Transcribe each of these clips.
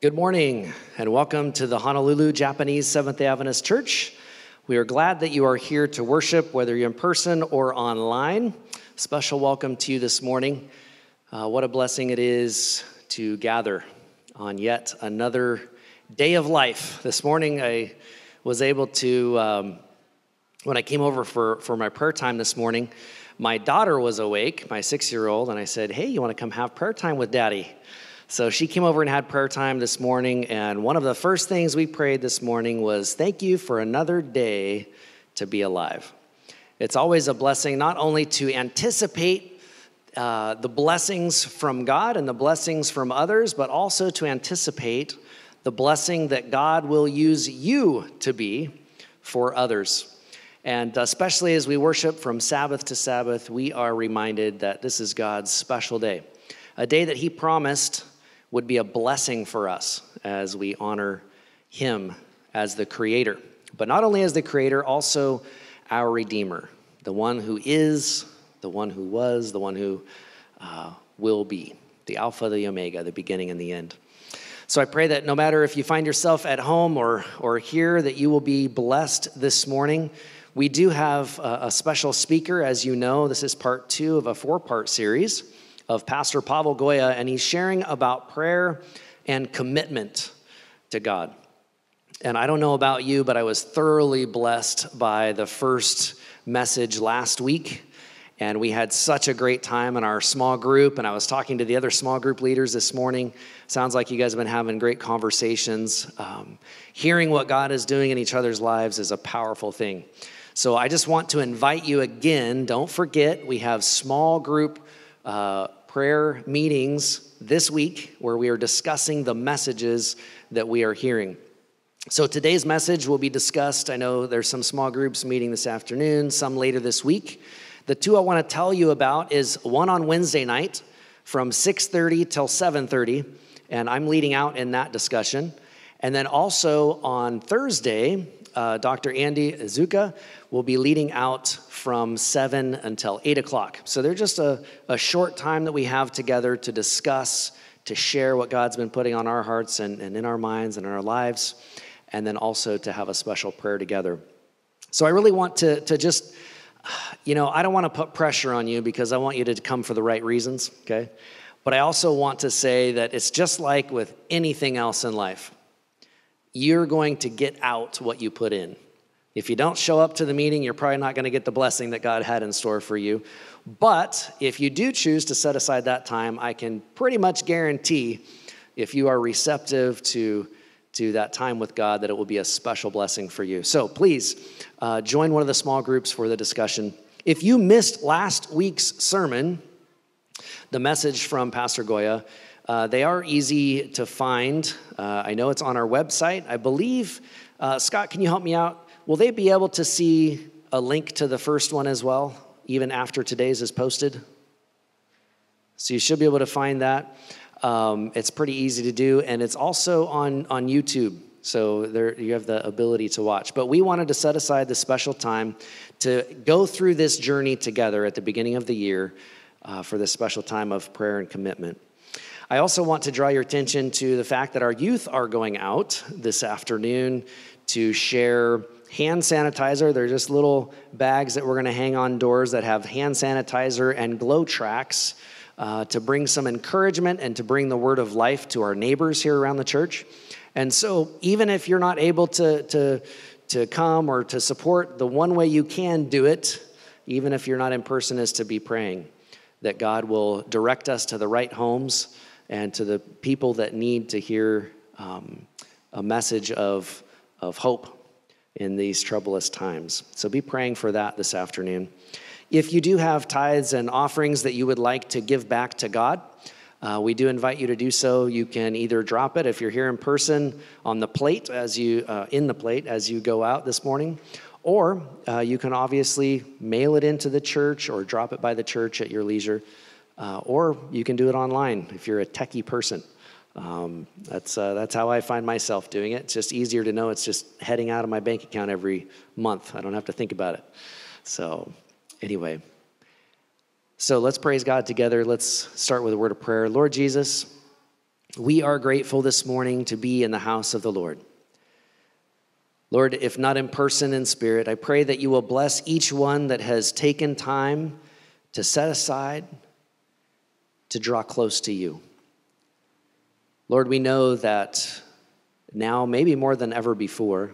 Good morning, and welcome to the Honolulu Japanese Seventh day Adventist Church. We are glad that you are here to worship, whether you're in person or online. Special welcome to you this morning. Uh, what a blessing it is to gather on yet another day of life. This morning, I was able to, um, when I came over for, for my prayer time this morning, my daughter was awake, my six year old, and I said, Hey, you want to come have prayer time with daddy? So she came over and had prayer time this morning, and one of the first things we prayed this morning was, Thank you for another day to be alive. It's always a blessing not only to anticipate uh, the blessings from God and the blessings from others, but also to anticipate the blessing that God will use you to be for others. And especially as we worship from Sabbath to Sabbath, we are reminded that this is God's special day, a day that He promised would be a blessing for us as we honor Him as the Creator. But not only as the Creator, also our Redeemer, the one who is, the one who was, the one who uh, will be, the Alpha, the Omega, the beginning and the end. So I pray that no matter if you find yourself at home or, or here, that you will be blessed this morning. We do have a, a special speaker, as you know. This is part two of a four part series of Pastor Pavel Goia, and he's sharing about prayer and commitment to God. And I don't know about you, but I was thoroughly blessed by the first message last week. And we had such a great time in our small group. And I was talking to the other small group leaders this morning. Sounds like you guys have been having great conversations. Um, hearing what God is doing in each other's lives is a powerful thing. So I just want to invite you again. Don't forget, we have small group uh, prayer meetings this week where we are discussing the messages that we are hearing. So today's message will be discussed. I know there's some small groups meeting this afternoon, some later this week. The two I want to tell you about is one on Wednesday night from 6:30 till 7:30, and I'm leading out in that discussion. And then also on Thursday, uh, Dr. Andy Izuka will be leading out from 7 until 8 o'clock. So they're just a, a short time that we have together to discuss, to share what God's been putting on our hearts and, and in our minds and in our lives, and then also to have a special prayer together. So I really want to, to just, you know, I don't want to put pressure on you because I want you to come for the right reasons, okay? But I also want to say that it's just like with anything else in life you're going to get out what you put in. If you don't show up to the meeting, you're probably not going to get the blessing that God had in store for you. But if you do choose to set aside that time, I can pretty much guarantee if you are receptive to, to that time with God, that it will be a special blessing for you. So please uh, join one of the small groups for the discussion. If you missed last week's sermon, the message from Pastor Goia, uh, they are easy to find. Uh, I know it's on our website. I believe, uh, Scott, can you help me out? Will they be able to see a link to the first one as well, even after today's is posted? So you should be able to find that. Um, it's pretty easy to do, and it's also on, on YouTube. So there you have the ability to watch. But we wanted to set aside this special time to go through this journey together at the beginning of the year uh, for this special time of prayer and commitment. I also want to draw your attention to the fact that our youth are going out this afternoon to share hand sanitizer. They're just little bags that we're going to hang on doors that have hand sanitizer and glow tracks uh, to bring some encouragement and to bring the word of life to our neighbors here around the church. And so, even if you're not able to, to, to come or to support, the one way you can do it, even if you're not in person, is to be praying that God will direct us to the right homes and to the people that need to hear um, a message of, of hope in these troublous times. So be praying for that this afternoon. If you do have tithes and offerings that you would like to give back to God, uh, we do invite you to do so. You can either drop it if you're here in person on the plate as you uh, in the plate as you go out this morning, or uh, you can obviously mail it into the church or drop it by the church at your leisure. Uh, or you can do it online if you're a techie person. Um, that's, uh, that's how I find myself doing it. It's just easier to know it's just heading out of my bank account every month. I don't have to think about it. So, anyway. So let's praise God together. Let's start with a word of prayer. Lord Jesus, we are grateful this morning to be in the house of the Lord. Lord, if not in person, in spirit, I pray that you will bless each one that has taken time to set aside to draw close to you. Lord, we know that now, maybe more than ever before,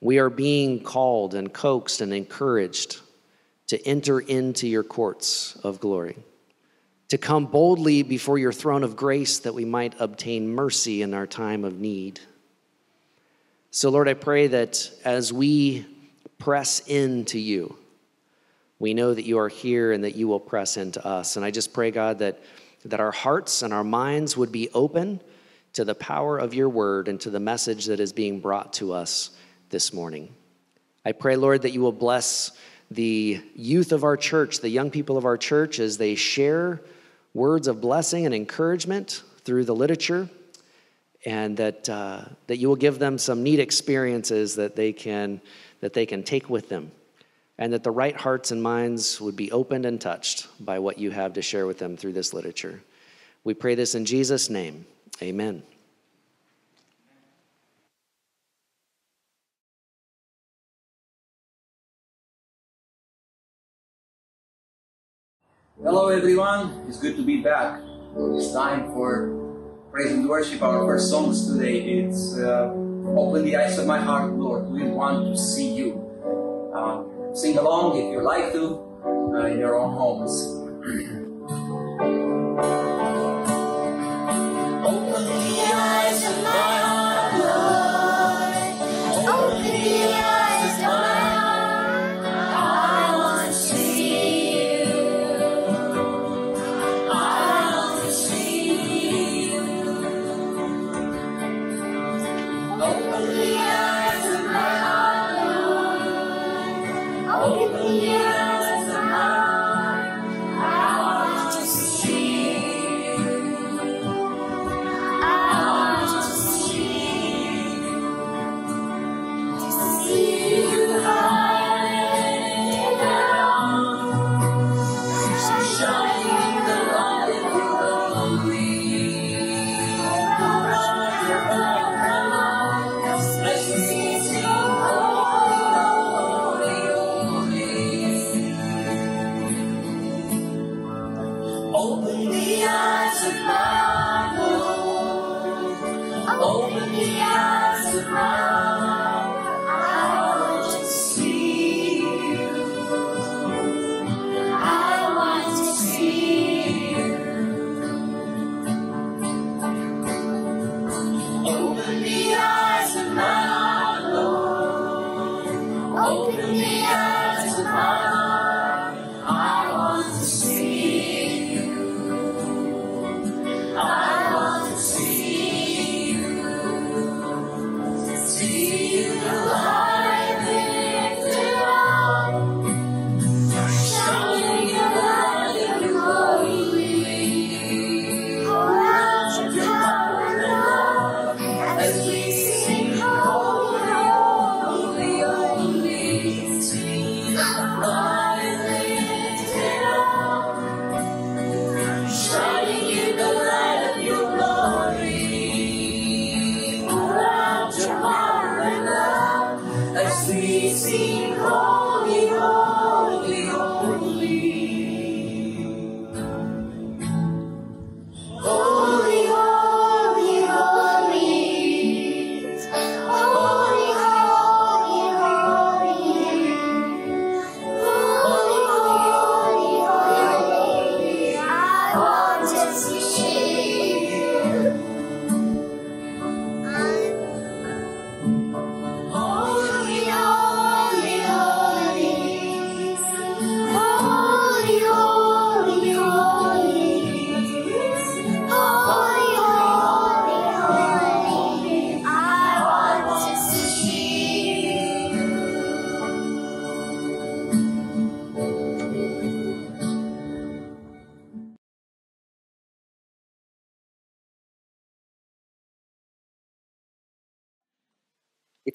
we are being called and coaxed and encouraged to enter into your courts of glory, to come boldly before your throne of grace that we might obtain mercy in our time of need. So, Lord, I pray that as we press into you, we know that you are here and that you will press into us. And I just pray, God, that, that our hearts and our minds would be open to the power of your word and to the message that is being brought to us this morning. I pray, Lord, that you will bless the youth of our church, the young people of our church, as they share words of blessing and encouragement through the literature, and that, uh, that you will give them some neat experiences that they, can, that they can take with them and that the right hearts and minds would be opened and touched by what you have to share with them through this literature. We pray this in Jesus' name. Amen. Hello, everyone. It's good to be back. It's time for praise and worship. Our first songs today. It's uh, Open the Eyes of My Heart, Lord. We want to see you. Uh, Sing along if you like to uh, in your own homes.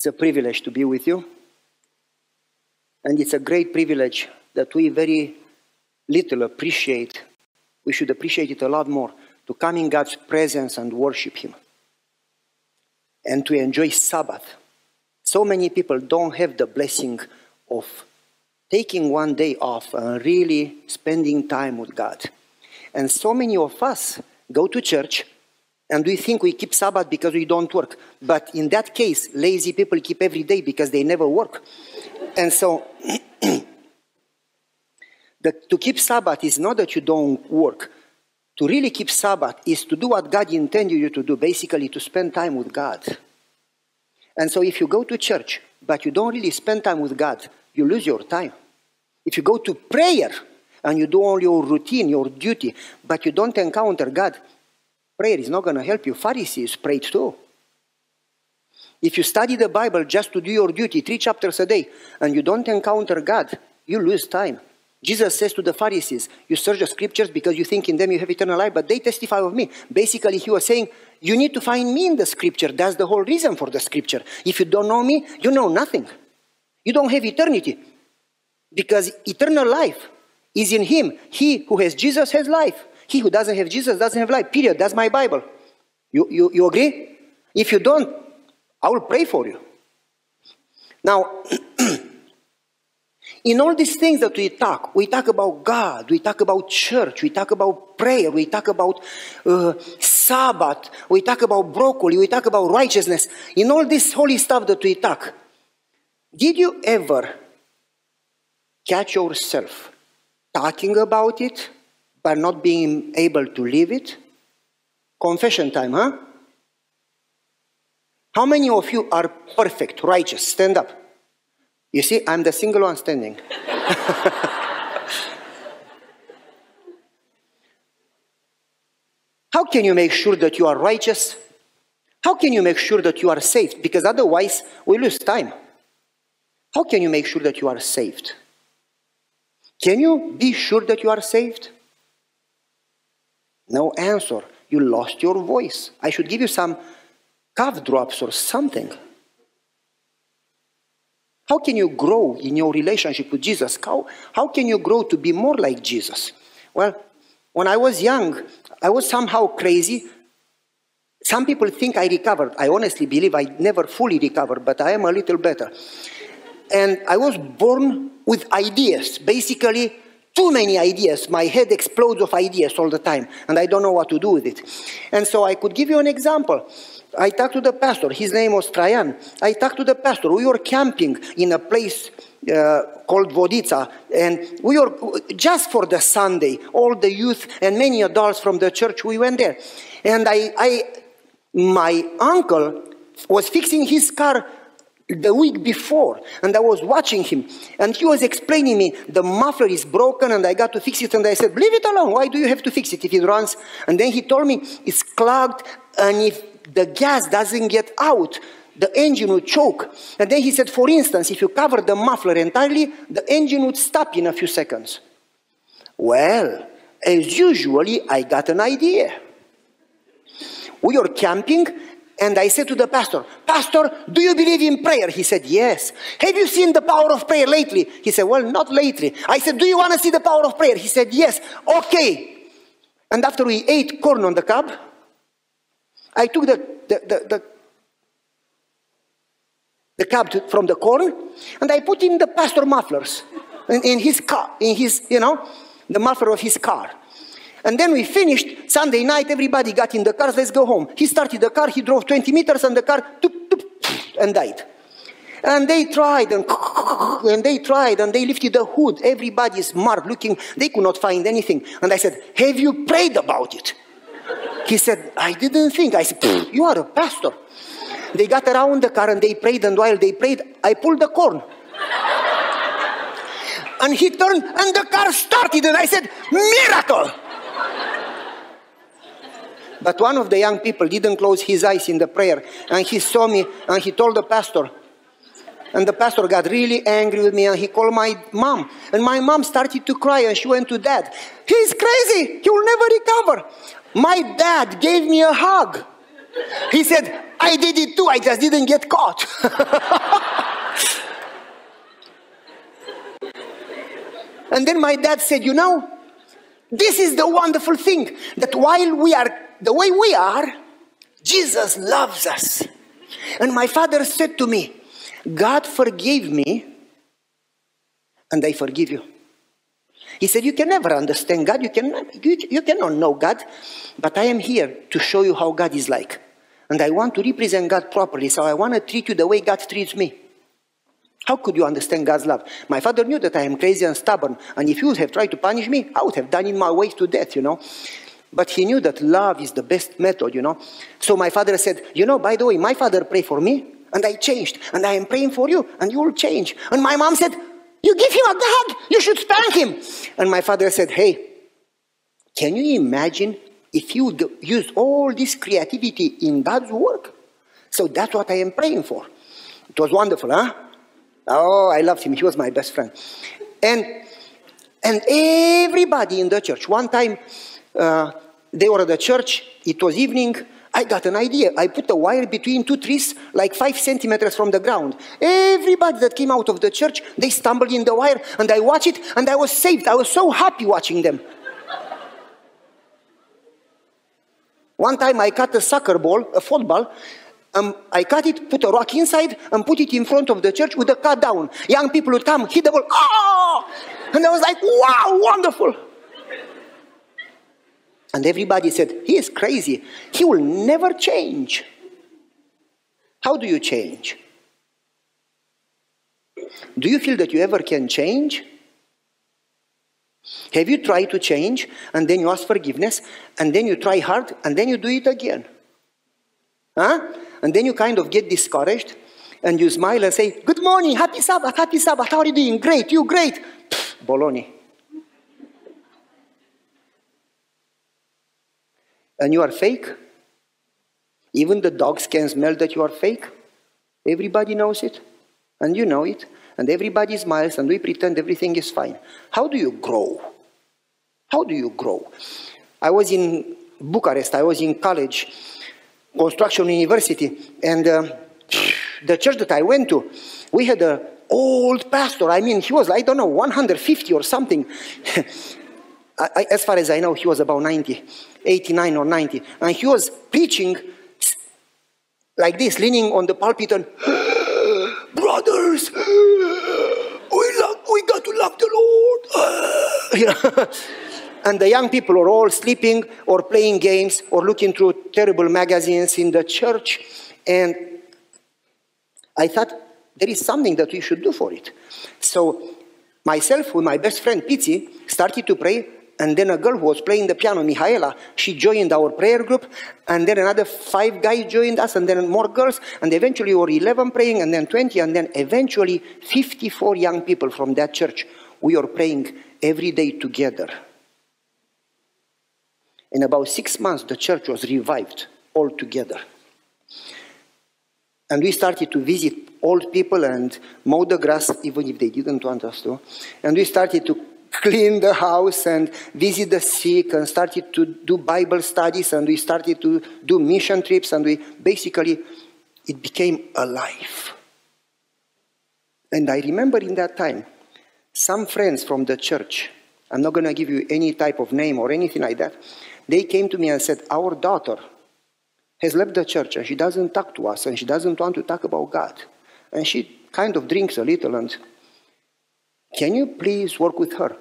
It's a privilege to be with you. And it's a great privilege that we very little appreciate. We should appreciate it a lot more to come in God's presence and worship Him and to enjoy Sabbath. So many people don't have the blessing of taking one day off and really spending time with God. And so many of us go to church and we think we keep Sabbath because we don't work. But in that case, lazy people keep every day because they never work. And so, the, to keep Sabbath is not that you don't work. To really keep Sabbath is to do what God intended you to do, basically to spend time with God. And so, if you go to church, but you don't really spend time with God, you lose your time. If you go to prayer and you do all your routine, your duty, but you don't encounter God, prayer is not going to help you. Pharisees prayed too. If you study the Bible just to do your duty, three chapters a day, and you don't encounter God, you lose time. Jesus says to the Pharisees, You search the scriptures because you think in them you have eternal life, but they testify of me. Basically, he was saying, You need to find me in the scripture. That's the whole reason for the scripture. If you don't know me, you know nothing. You don't have eternity. Because eternal life is in him. He who has Jesus has life. He who doesn't have Jesus doesn't have life. Period. That's my Bible. You, you, you agree? If you don't, I will pray for you. Now, in all these things that we talk, we talk about God, we talk about church, we talk about prayer, we talk about uh, Sabbath, we talk about broccoli, we talk about righteousness. In all this holy stuff that we talk, did you ever catch yourself talking about it but not being able to live it? Confession time, huh? How many of you are perfect, righteous? Stand up. You see, I'm the single one standing. How can you make sure that you are righteous? How can you make sure that you are saved? Because otherwise, we lose time. How can you make sure that you are saved? Can you be sure that you are saved? No answer. You lost your voice. I should give you some cough drops or something. How can you grow in your relationship with Jesus? How, how can you grow to be more like Jesus? Well, when I was young, I was somehow crazy. Some people think I recovered. I honestly believe I never fully recovered, but I am a little better. And I was born with ideas, basically, too many ideas. My head explodes of ideas all the time, and I don't know what to do with it. And so I could give you an example. I talked to the pastor. His name was Traian. I talked to the pastor. We were camping in a place uh, called Vodica, and we were just for the Sunday. All the youth and many adults from the church. We went there, and I, I my uncle was fixing his car the week before and I was watching him and he was explaining me the muffler is broken and I got to fix it and I said leave it alone. Why do you have to fix it if it runs? And then he told me it's clogged and if the gas doesn't get out the engine would choke. And then he said for instance if you cover the muffler entirely the engine would stop in a few seconds. Well as usually I got an idea. We are camping and I said to the pastor, Pastor, do you believe in prayer? He said, Yes. Have you seen the power of prayer lately? He said, Well, not lately. I said, Do you want to see the power of prayer? He said, Yes. Okay. And after we ate corn on the cob, I took the, the, the, the, the cob to, from the corn and I put in the pastor mufflers in, in his car, in his, you know, the muffler of his car. And then we finished Sunday night. Everybody got in the cars. Let's go home. He started the car. He drove 20 meters, and the car toop, toop, and died. And they tried and, and they tried and they lifted the hood. Everybody's marked, looking. They could not find anything. And I said, "Have you prayed about it?" He said, "I didn't think." I said, "You are a pastor." They got around the car and they prayed. And while they prayed, I pulled the corn. and he turned and the car started. And I said, "Miracle!" But one of the young people didn't close his eyes in the prayer, and he saw me and he told the pastor. And the pastor got really angry with me and he called my mom. And my mom started to cry and she went to dad. He's crazy. He will never recover. My dad gave me a hug. He said, I did it too. I just didn't get caught. and then my dad said, You know, This is the wonderful thing that while we are the way we are, Jesus loves us. And my father said to me, God forgave me, and I forgive you. He said, You can never understand God, you, can, you, you cannot know God, but I am here to show you how God is like. And I want to represent God properly, so I want to treat you the way God treats me. How could you understand God's love? My father knew that I am crazy and stubborn, and if he would have tried to punish me, I would have done in my way to death, you know. But he knew that love is the best method, you know. So my father said, You know, by the way, my father prayed for me, and I changed, and I am praying for you, and you will change. And my mom said, You give him a hug, you should spank him. And my father said, Hey, can you imagine if you would use all this creativity in God's work? So that's what I am praying for. It was wonderful, huh? Oh, I loved him. He was my best friend. And, and everybody in the church, one time uh, they were at the church, it was evening, I got an idea. I put a wire between two trees, like five centimeters from the ground. Everybody that came out of the church, they stumbled in the wire, and I watched it, and I was saved. I was so happy watching them. One time I cut a soccer ball, a football, um, I cut it, put a rock inside, and put it in front of the church with a cut down. Young people would come, hit the ball, oh! And I was like, wow, wonderful. And everybody said, he is crazy. He will never change. How do you change? Do you feel that you ever can change? Have you tried to change and then you ask forgiveness and then you try hard and then you do it again? Huh? And then you kind of get discouraged and you smile and say, Good morning, happy Sabbath, happy Sabbath, how are you doing? Great, you great. Pfft. And you are fake? Even the dogs can smell that you are fake? Everybody knows it, and you know it, and everybody smiles, and we pretend everything is fine. How do you grow? How do you grow? I was in Bucharest, I was in college, construction university, and uh, the church that I went to, we had an old pastor. I mean, he was, I don't know, 150 or something. I, I, as far as I know, he was about 90, 89 or 90. And he was preaching like this, leaning on the pulpit and, brothers, we, love, we got to love the Lord. and the young people are all sleeping or playing games or looking through terrible magazines in the church. And I thought there is something that we should do for it. So myself with my best friend Pizzi started to pray and then a girl who was playing the piano, Mihaela, she joined our prayer group, and then another five guys joined us, and then more girls, and eventually we were 11 praying, and then 20, and then eventually 54 young people from that church. We were praying every day together. In about six months, the church was revived altogether. And we started to visit old people and mow the grass, even if they didn't want us to. And we started to clean the house and visit the sick and started to do Bible studies and we started to do mission trips and we basically, it became alive. And I remember in that time, some friends from the church, I'm not going to give you any type of name or anything like that, they came to me and said, Our daughter has left the church and she doesn't talk to us and she doesn't want to talk about God. And she kind of drinks a little and can you please work with her?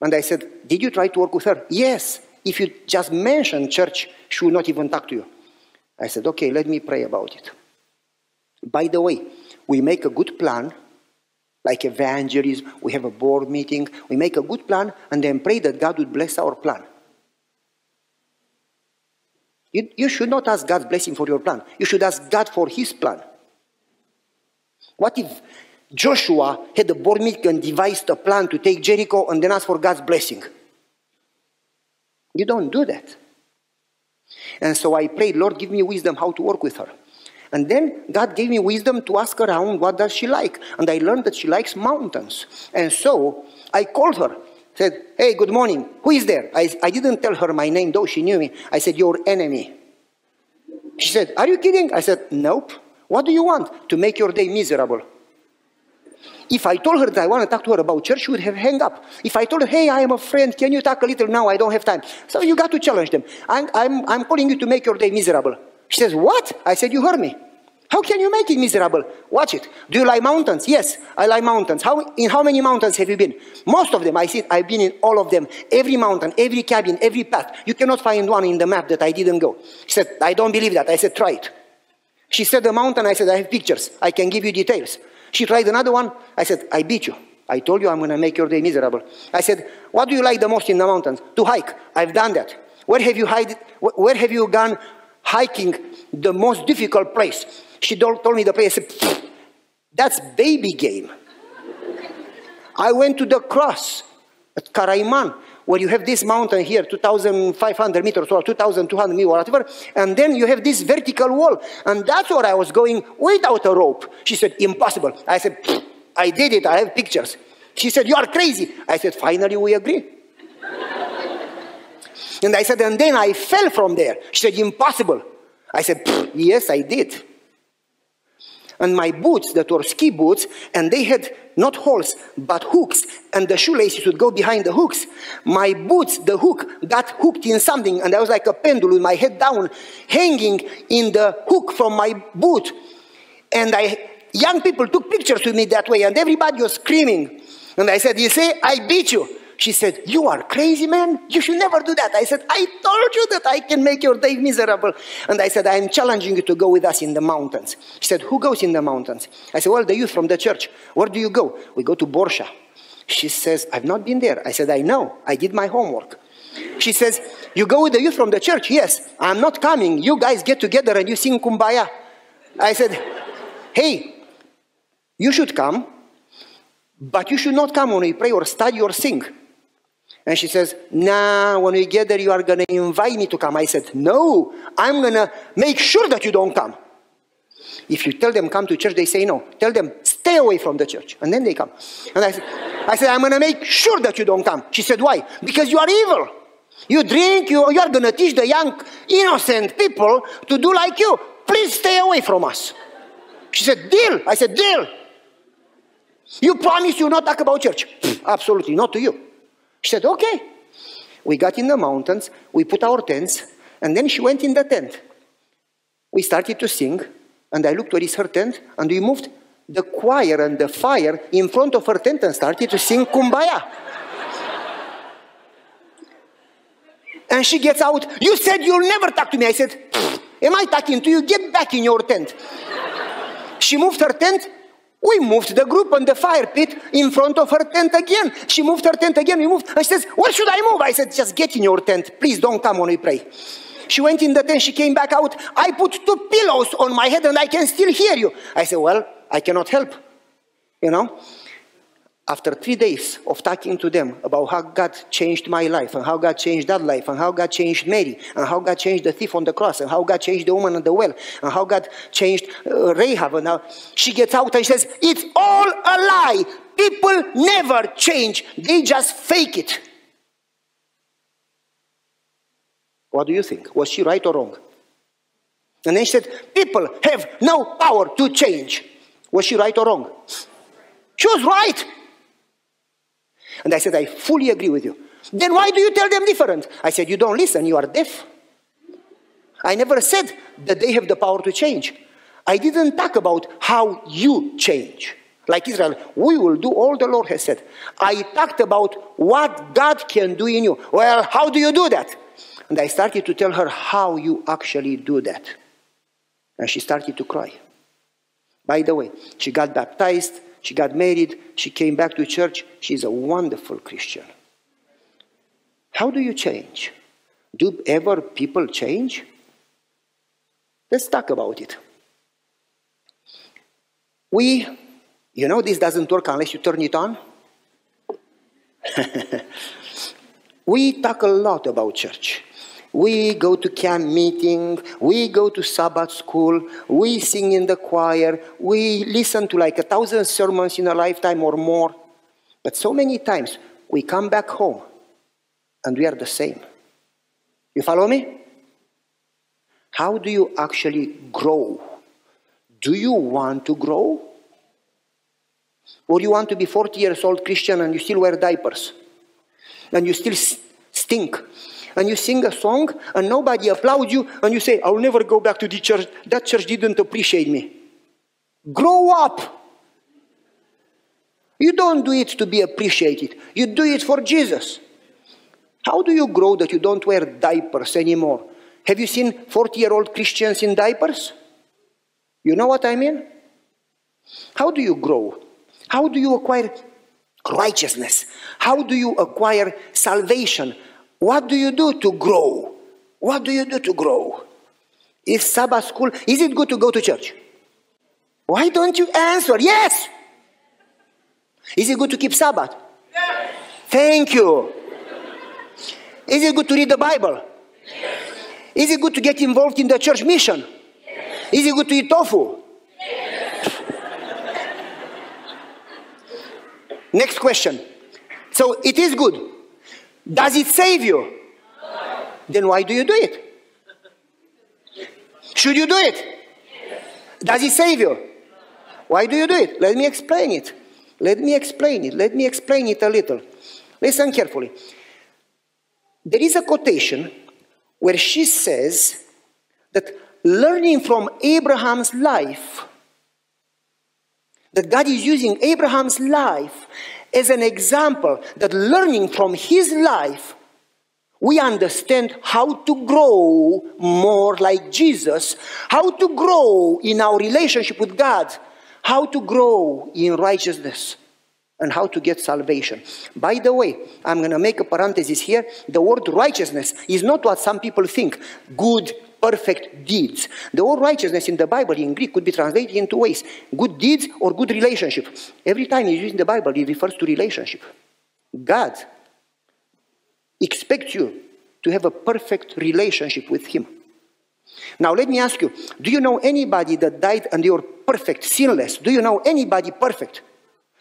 And I said, Did you try to work with her? Yes. If you just mention church, she will not even talk to you. I said, Okay, let me pray about it. By the way, we make a good plan, like evangelism, we have a board meeting, we make a good plan, and then pray that God would bless our plan. You, you should not ask God's blessing for your plan. You should ask God for His plan. What if Joshua had a board and devised a plan to take Jericho and then ask for God's blessing. You don't do that. And so I prayed, Lord, give me wisdom how to work with her. And then God gave me wisdom to ask around what does she like. And I learned that she likes mountains. And so I called her, said, hey, good morning. Who is there? I, I didn't tell her my name, though she knew me. I said, your enemy. She said, are you kidding? I said, nope. What do you want? To make your day miserable. If I told her that I want to talk to her about church, she would have hung up. If I told her, hey, I am a friend, can you talk a little now? I don't have time. So you got to challenge them. I'm, I'm, I'm calling you to make your day miserable. She says, what? I said, you heard me. How can you make it miserable? Watch it. Do you like mountains? Yes, I like mountains. How, in how many mountains have you been? Most of them. I said, I've been in all of them. Every mountain, every cabin, every path. You cannot find one in the map that I didn't go. She said, I don't believe that. I said, try it. She said the mountain. I said, I have pictures. I can give you details. She tried another one. I said, I beat you. I told you I'm going to make your day miserable. I said, what do you like the most in the mountains? To hike. I've done that. Where have you, hide, where have you gone hiking the most difficult place? She told, me the place. I said, that's baby game. I went to the cross at Caraiman, where you have this mountain here, 2,500 meters or 2,200 meters, or whatever, and then you have this vertical wall. And that's where I was going without a rope. She said, impossible. I said, I did it, I have pictures. She said, you are crazy. I said, finally we agree. and I said, and then I fell from there. She said, impossible. I said, yes, I did and my boots that were ski boots, and they had not holes, but hooks, and the shoelaces would go behind the hooks. My boots, the hook, got hooked in something, and I was like a pendulum with my head down, hanging in the hook from my boot. And I, young people took pictures with me that way, and everybody was screaming. And I said, You see, I beat you. She said, You are crazy, man. You should never do that. I said, I told you that I can make your day miserable. And I said, I am challenging you to go with us in the mountains. She said, Who goes in the mountains? I said, Well, the youth from the church. Where do you go? We go to Borsha. She says, I've not been there. I said, I know. I did my homework. She says, You go with the youth from the church? Yes. I'm not coming. You guys get together and you sing kumbaya. I said, Hey, you should come, but you should not come when we pray or study or sing. And she says, Nah, when we get there, you are going to invite me to come. I said, No, I'm going to make sure that you don't come. If you tell them come to church, they say no. Tell them stay away from the church. And then they come. And I said, I said I'm going to make sure that you don't come. She said, Why? Because you are evil. You drink, you, you are going to teach the young, innocent people to do like you. Please stay away from us. She said, Deal. I said, Deal. You promise you'll not talk about church. Absolutely, not to you. She said, okay. We got in the mountains, we put our tents, and then she went in the tent. We started to sing, and I looked where is her tent, and we moved the choir and the fire in front of her tent and started to sing Kumbaya. and she gets out, You said you'll never talk to me. I said, Am I talking to you? Get back in your tent. she moved her tent, we moved the group on the fire pit in front of her tent again. She moved her tent again. We moved. And she says, Where should I move? I said, Just get in your tent. Please don't come when we pray. She went in the tent. She came back out. I put two pillows on my head and I can still hear you. I said, Well, I cannot help. You know? After three days of talking to them about how God changed my life and how God changed that life and how God changed Mary and how God changed the thief on the cross and how God changed the woman at the well and how God changed uh, Rahab and now she gets out and she says, It's all a lie. People never change, they just fake it. What do you think? Was she right or wrong? And then she said, People have no power to change. Was she right or wrong? She was right. And I said, I fully agree with you. Then why do you tell them different? I said, You don't listen, you are deaf. I never said that they have the power to change. I didn't talk about how you change. Like Israel, we will do all the Lord has said. I talked about what God can do in you. Well, how do you do that? And I started to tell her how you actually do that. And she started to cry. By the way, she got baptized she got married. She came back to church. She's a wonderful Christian. How do you change? Do ever people change? Let's talk about it. We, you know, this doesn't work unless you turn it on. we talk a lot about church. We go to camp meeting, we go to Sabbath school, we sing in the choir, we listen to like a thousand sermons in a lifetime or more. But so many times we come back home and we are the same. You follow me? How do you actually grow? Do you want to grow? Or you want to be 40 years old Christian and you still wear diapers? And you still stink? And you sing a song and nobody applauds you and you say, I'll never go back to the church. That church didn't appreciate me. Grow up. You don't do it to be appreciated. You do it for Jesus. How do you grow that you don't wear diapers anymore? Have you seen 40 year old Christians in diapers? You know what I mean? How do you grow? How do you acquire righteousness? How do you acquire salvation? What do you do to grow? What do you do to grow? Is Sabbath school, is it good to go to church? Why don't you answer? Yes! Is it good to keep Sabbath? Yes! Thank you. Is it good to read the Bible? Yes. Is it good to get involved in the church mission? Yes. Is it good to eat tofu? Yes. Next question. So it is good. Does it save you? Then why do you do it? Should you do it? Does it save you? Why do you do it? Let me explain it. Let me explain it. Let me explain it a little. Listen carefully. There is a quotation where she says that learning from Abraham's life, that God is using Abraham's life as an example, that learning from his life, we understand how to grow more like Jesus, how to grow in our relationship with God, how to grow in righteousness, and how to get salvation. By the way, I'm going to make a parenthesis here. The word righteousness is not what some people think good, perfect deeds. The word righteousness in the Bible in Greek could be translated in two ways good deeds or good relationship. Every time it's used in the Bible, it refers to relationship. God expects you to have a perfect relationship with Him. Now, let me ask you do you know anybody that died and you're perfect, sinless? Do you know anybody perfect?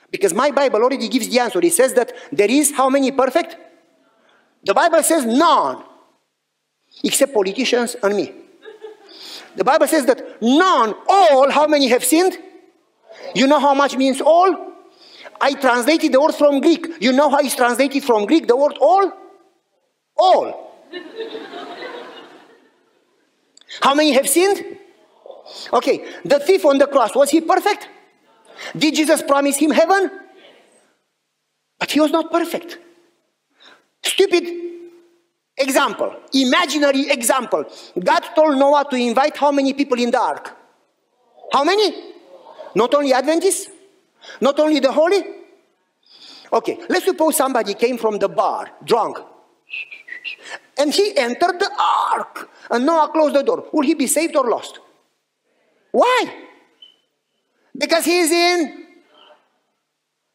Because my Bible already gives the answer. It says that there is how many perfect? The Bible says none, except politicians and me. The Bible says that none, all, how many have sinned? You know how much means all? I translated the word from Greek. You know how it's translated from Greek, the word all? All. how many have sinned? Okay, the thief on the cross, was he perfect? Did Jesus promise him heaven? But he was not perfect. Stupid example, imaginary example. God told Noah to invite how many people in the ark? How many? Not only Adventists? Not only the holy? Okay, let's suppose somebody came from the bar, drunk, and he entered the ark, and Noah closed the door. Will he be saved or lost? Why? Because he's in.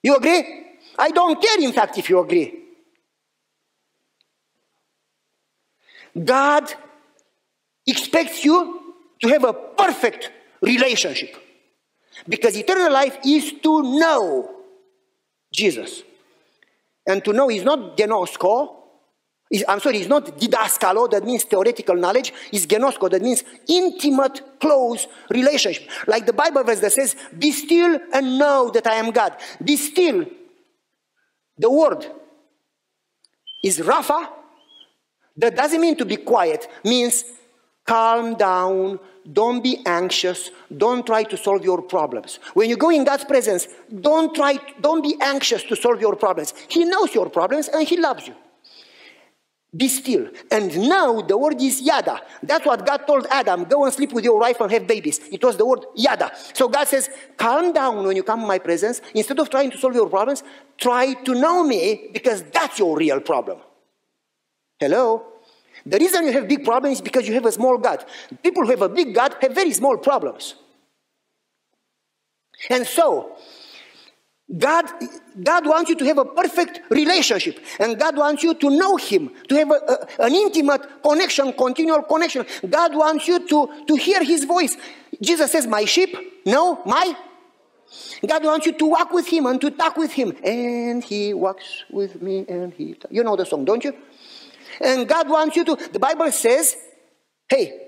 You agree? I don't care, in fact, if you agree. God expects you to have a perfect relationship. Because eternal life is to know Jesus. And to know is not ginosko. Is, I'm sorry, it's not didaskalo, that means theoretical knowledge. It's ginosko, that means intimate, close relationship. Like the Bible verse that says, Be still and know that I am God. Be still. The word is Rafa. That doesn't mean to be quiet, means calm down, don't be anxious, don't try to solve your problems. When you go in God's presence, don't try, don't be anxious to solve your problems. He knows your problems and He loves you. Be still. And now the word is yada. That's what God told Adam go and sleep with your wife and have babies. It was the word yada. So God says, calm down when you come in my presence. Instead of trying to solve your problems, try to know me because that's your real problem. Hello? The reason you have big problems is because you have a small God. People who have a big God have very small problems. And so, God, God wants you to have a perfect relationship, and God wants you to know Him, to have a, a- an intimate connection, continual connection. God wants you to, to hear His voice. Jesus says, My sheep know my. God wants you to walk with Him and to talk with Him, and He walks with me, and He. You know the song, don't you? And God wants you to. The Bible says, Hey,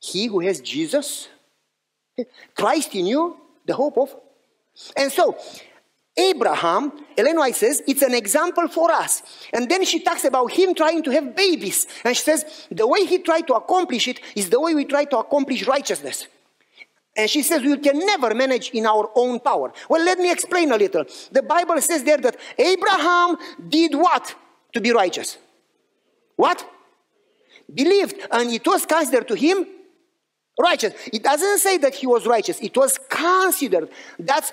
he who has Jesus, Christ in you, the hope of And so, Abraham, Ellen White says, it's an example for us. And then she talks about him trying to have babies. And she says, the way he tried to accomplish it is the way we try to accomplish righteousness. And she says, we can never manage in our own power. Well, let me explain a little. The Bible says there that Abraham did what to be righteous? What? Believed. And it was considered to him righteous. It doesn't say that he was righteous, it was considered. That's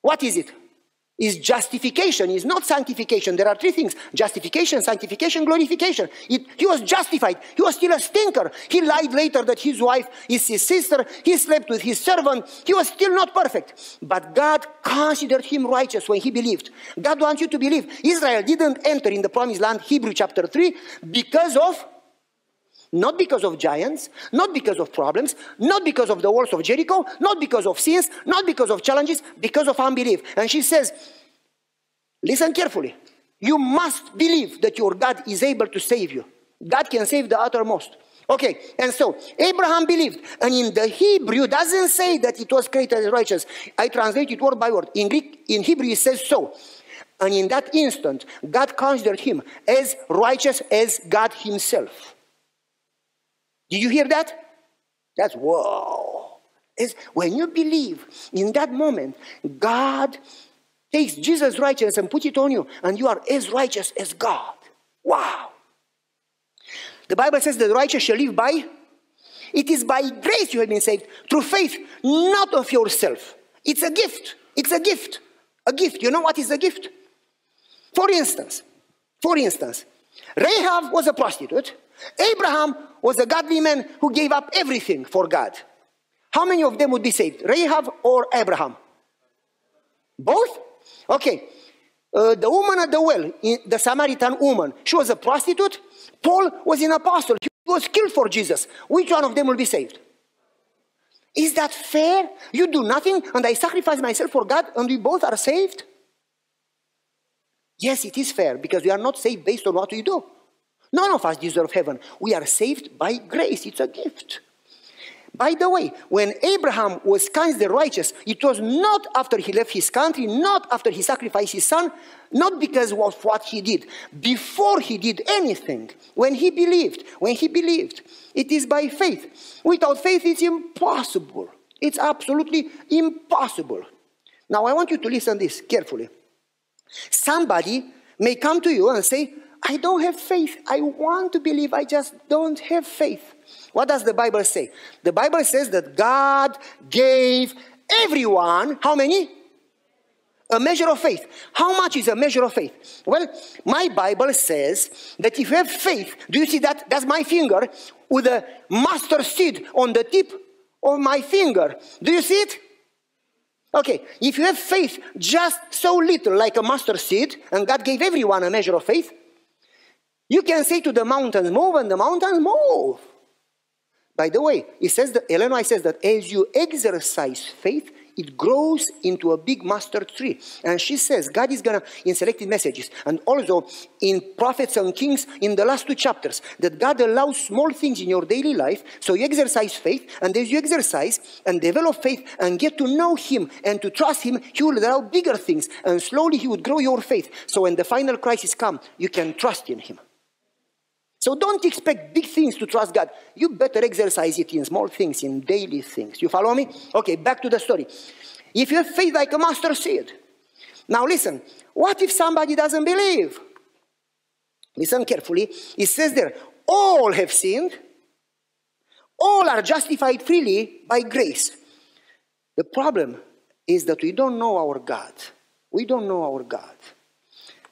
what is it? Is justification, is not sanctification. There are three things justification, sanctification, glorification. It, he was justified. He was still a stinker. He lied later that his wife is his sister. He slept with his servant. He was still not perfect. But God considered him righteous when he believed. God wants you to believe. Israel didn't enter in the promised land, Hebrew chapter 3, because of not because of giants, not because of problems, not because of the walls of Jericho, not because of sins, not because of challenges, because of unbelief. And she says, Listen carefully. You must believe that your God is able to save you. God can save the uttermost. Okay, and so Abraham believed, and in the Hebrew doesn't say that it was created as righteous. I translate it word by word. In Greek, in Hebrew, it says so. And in that instant, God considered him as righteous as God Himself. Did you hear that? That's whoa. It's when you believe in that moment, God takes Jesus' righteousness and put it on you, and you are as righteous as God. Wow. The Bible says that the righteous shall live by. It is by grace you have been saved through faith, not of yourself. It's a gift. It's a gift. A gift. You know what is a gift? For instance, for instance, Rahab was a prostitute. Abraham was a godly man who gave up everything for God. How many of them would be saved? Rahab or Abraham? Both? Okay. Uh, the woman at the well, the Samaritan woman, she was a prostitute. Paul was an apostle. He was killed for Jesus. Which one of them will be saved? Is that fair? You do nothing and I sacrifice myself for God and we both are saved? Yes, it is fair because we are not saved based on what we do. None of us deserve heaven. We are saved by grace, it's a gift. By the way, when Abraham was considered righteous, it was not after he left his country, not after he sacrificed his son, not because of what he did. Before he did anything, when he believed, when he believed, it is by faith. Without faith, it's impossible. It's absolutely impossible. Now, I want you to listen this carefully. Somebody may come to you and say, I don't have faith. I want to believe, I just don't have faith. What does the Bible say? The Bible says that God gave everyone, how many? A measure of faith. How much is a measure of faith? Well, my Bible says that if you have faith, do you see that? That's my finger with a mustard seed on the tip of my finger. Do you see it? Okay, if you have faith just so little like a mustard seed, and God gave everyone a measure of faith, you can say to the mountains, move, and the mountains move. By the way, it says that White says that as you exercise faith, it grows into a big mustard tree. And she says God is gonna in selected messages and also in prophets and kings in the last two chapters that God allows small things in your daily life. So you exercise faith, and as you exercise and develop faith and get to know Him and to trust Him, He will allow bigger things, and slowly He would grow your faith. So when the final crisis comes, you can trust in Him. So don't expect big things to trust God. You better exercise it in small things, in daily things. You follow me? Okay, back to the story. If you have faith like a mustard seed, now listen, what if somebody doesn't believe? Listen carefully. It says there, all have sinned, all are justified freely by grace. The problem is that we don't know our God. We don't know our God.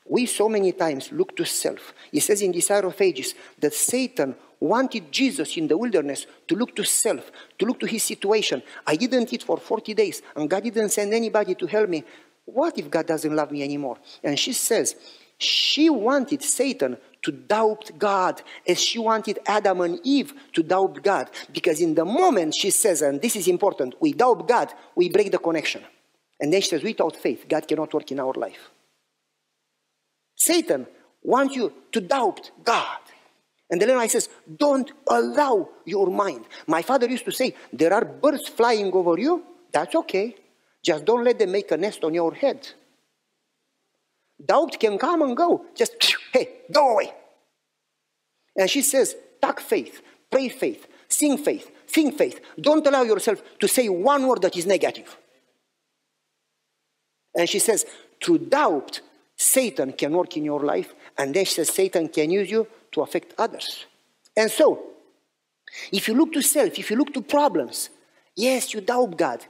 We so many times look to self. It says in Desire of Ages that Satan wanted Jesus in the wilderness to look to self, to look to his situation. I didn't eat for 40 days and God didn't send anybody to help me. What if God doesn't love me anymore? And she says she wanted Satan to doubt God as she wanted Adam and Eve to doubt God. Because in the moment she says, and this is important, we doubt God, we break the connection. And then she says, without faith, God cannot work in our life. Satan wants you to doubt God. And Ellen White says, don't allow your mind. My father used to say, there are birds flying over you. That's okay. Just don't let them make a nest on your head. Doubt can come and go. Just, hey, go away. And she says, talk faith, pray faith, sing faith, think faith. Don't allow yourself to say one word that is negative. And she says, through doubt, Satan can work in your life. And then Satan can use you to affect others. And so, if you look to self, if you look to problems, yes, you doubt God.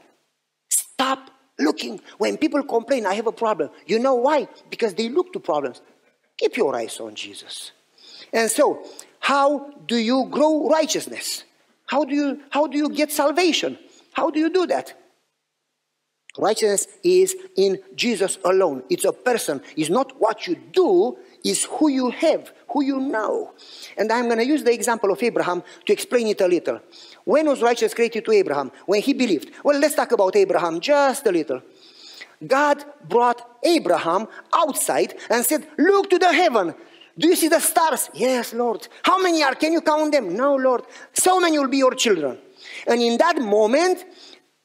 Stop looking. When people complain, I have a problem. You know why? Because they look to problems. Keep your eyes on Jesus. And so, how do you grow righteousness? How do you, how do you get salvation? How do you do that? Righteousness is in Jesus alone. It's a person. It's not what you do, it's who you have, who you know. And I'm going to use the example of Abraham to explain it a little. When was righteousness created to Abraham? When he believed. Well, let's talk about Abraham just a little. God brought Abraham outside and said, Look to the heaven. Do you see the stars? Yes, Lord. How many are? Can you count them? No, Lord. So many will be your children. And in that moment,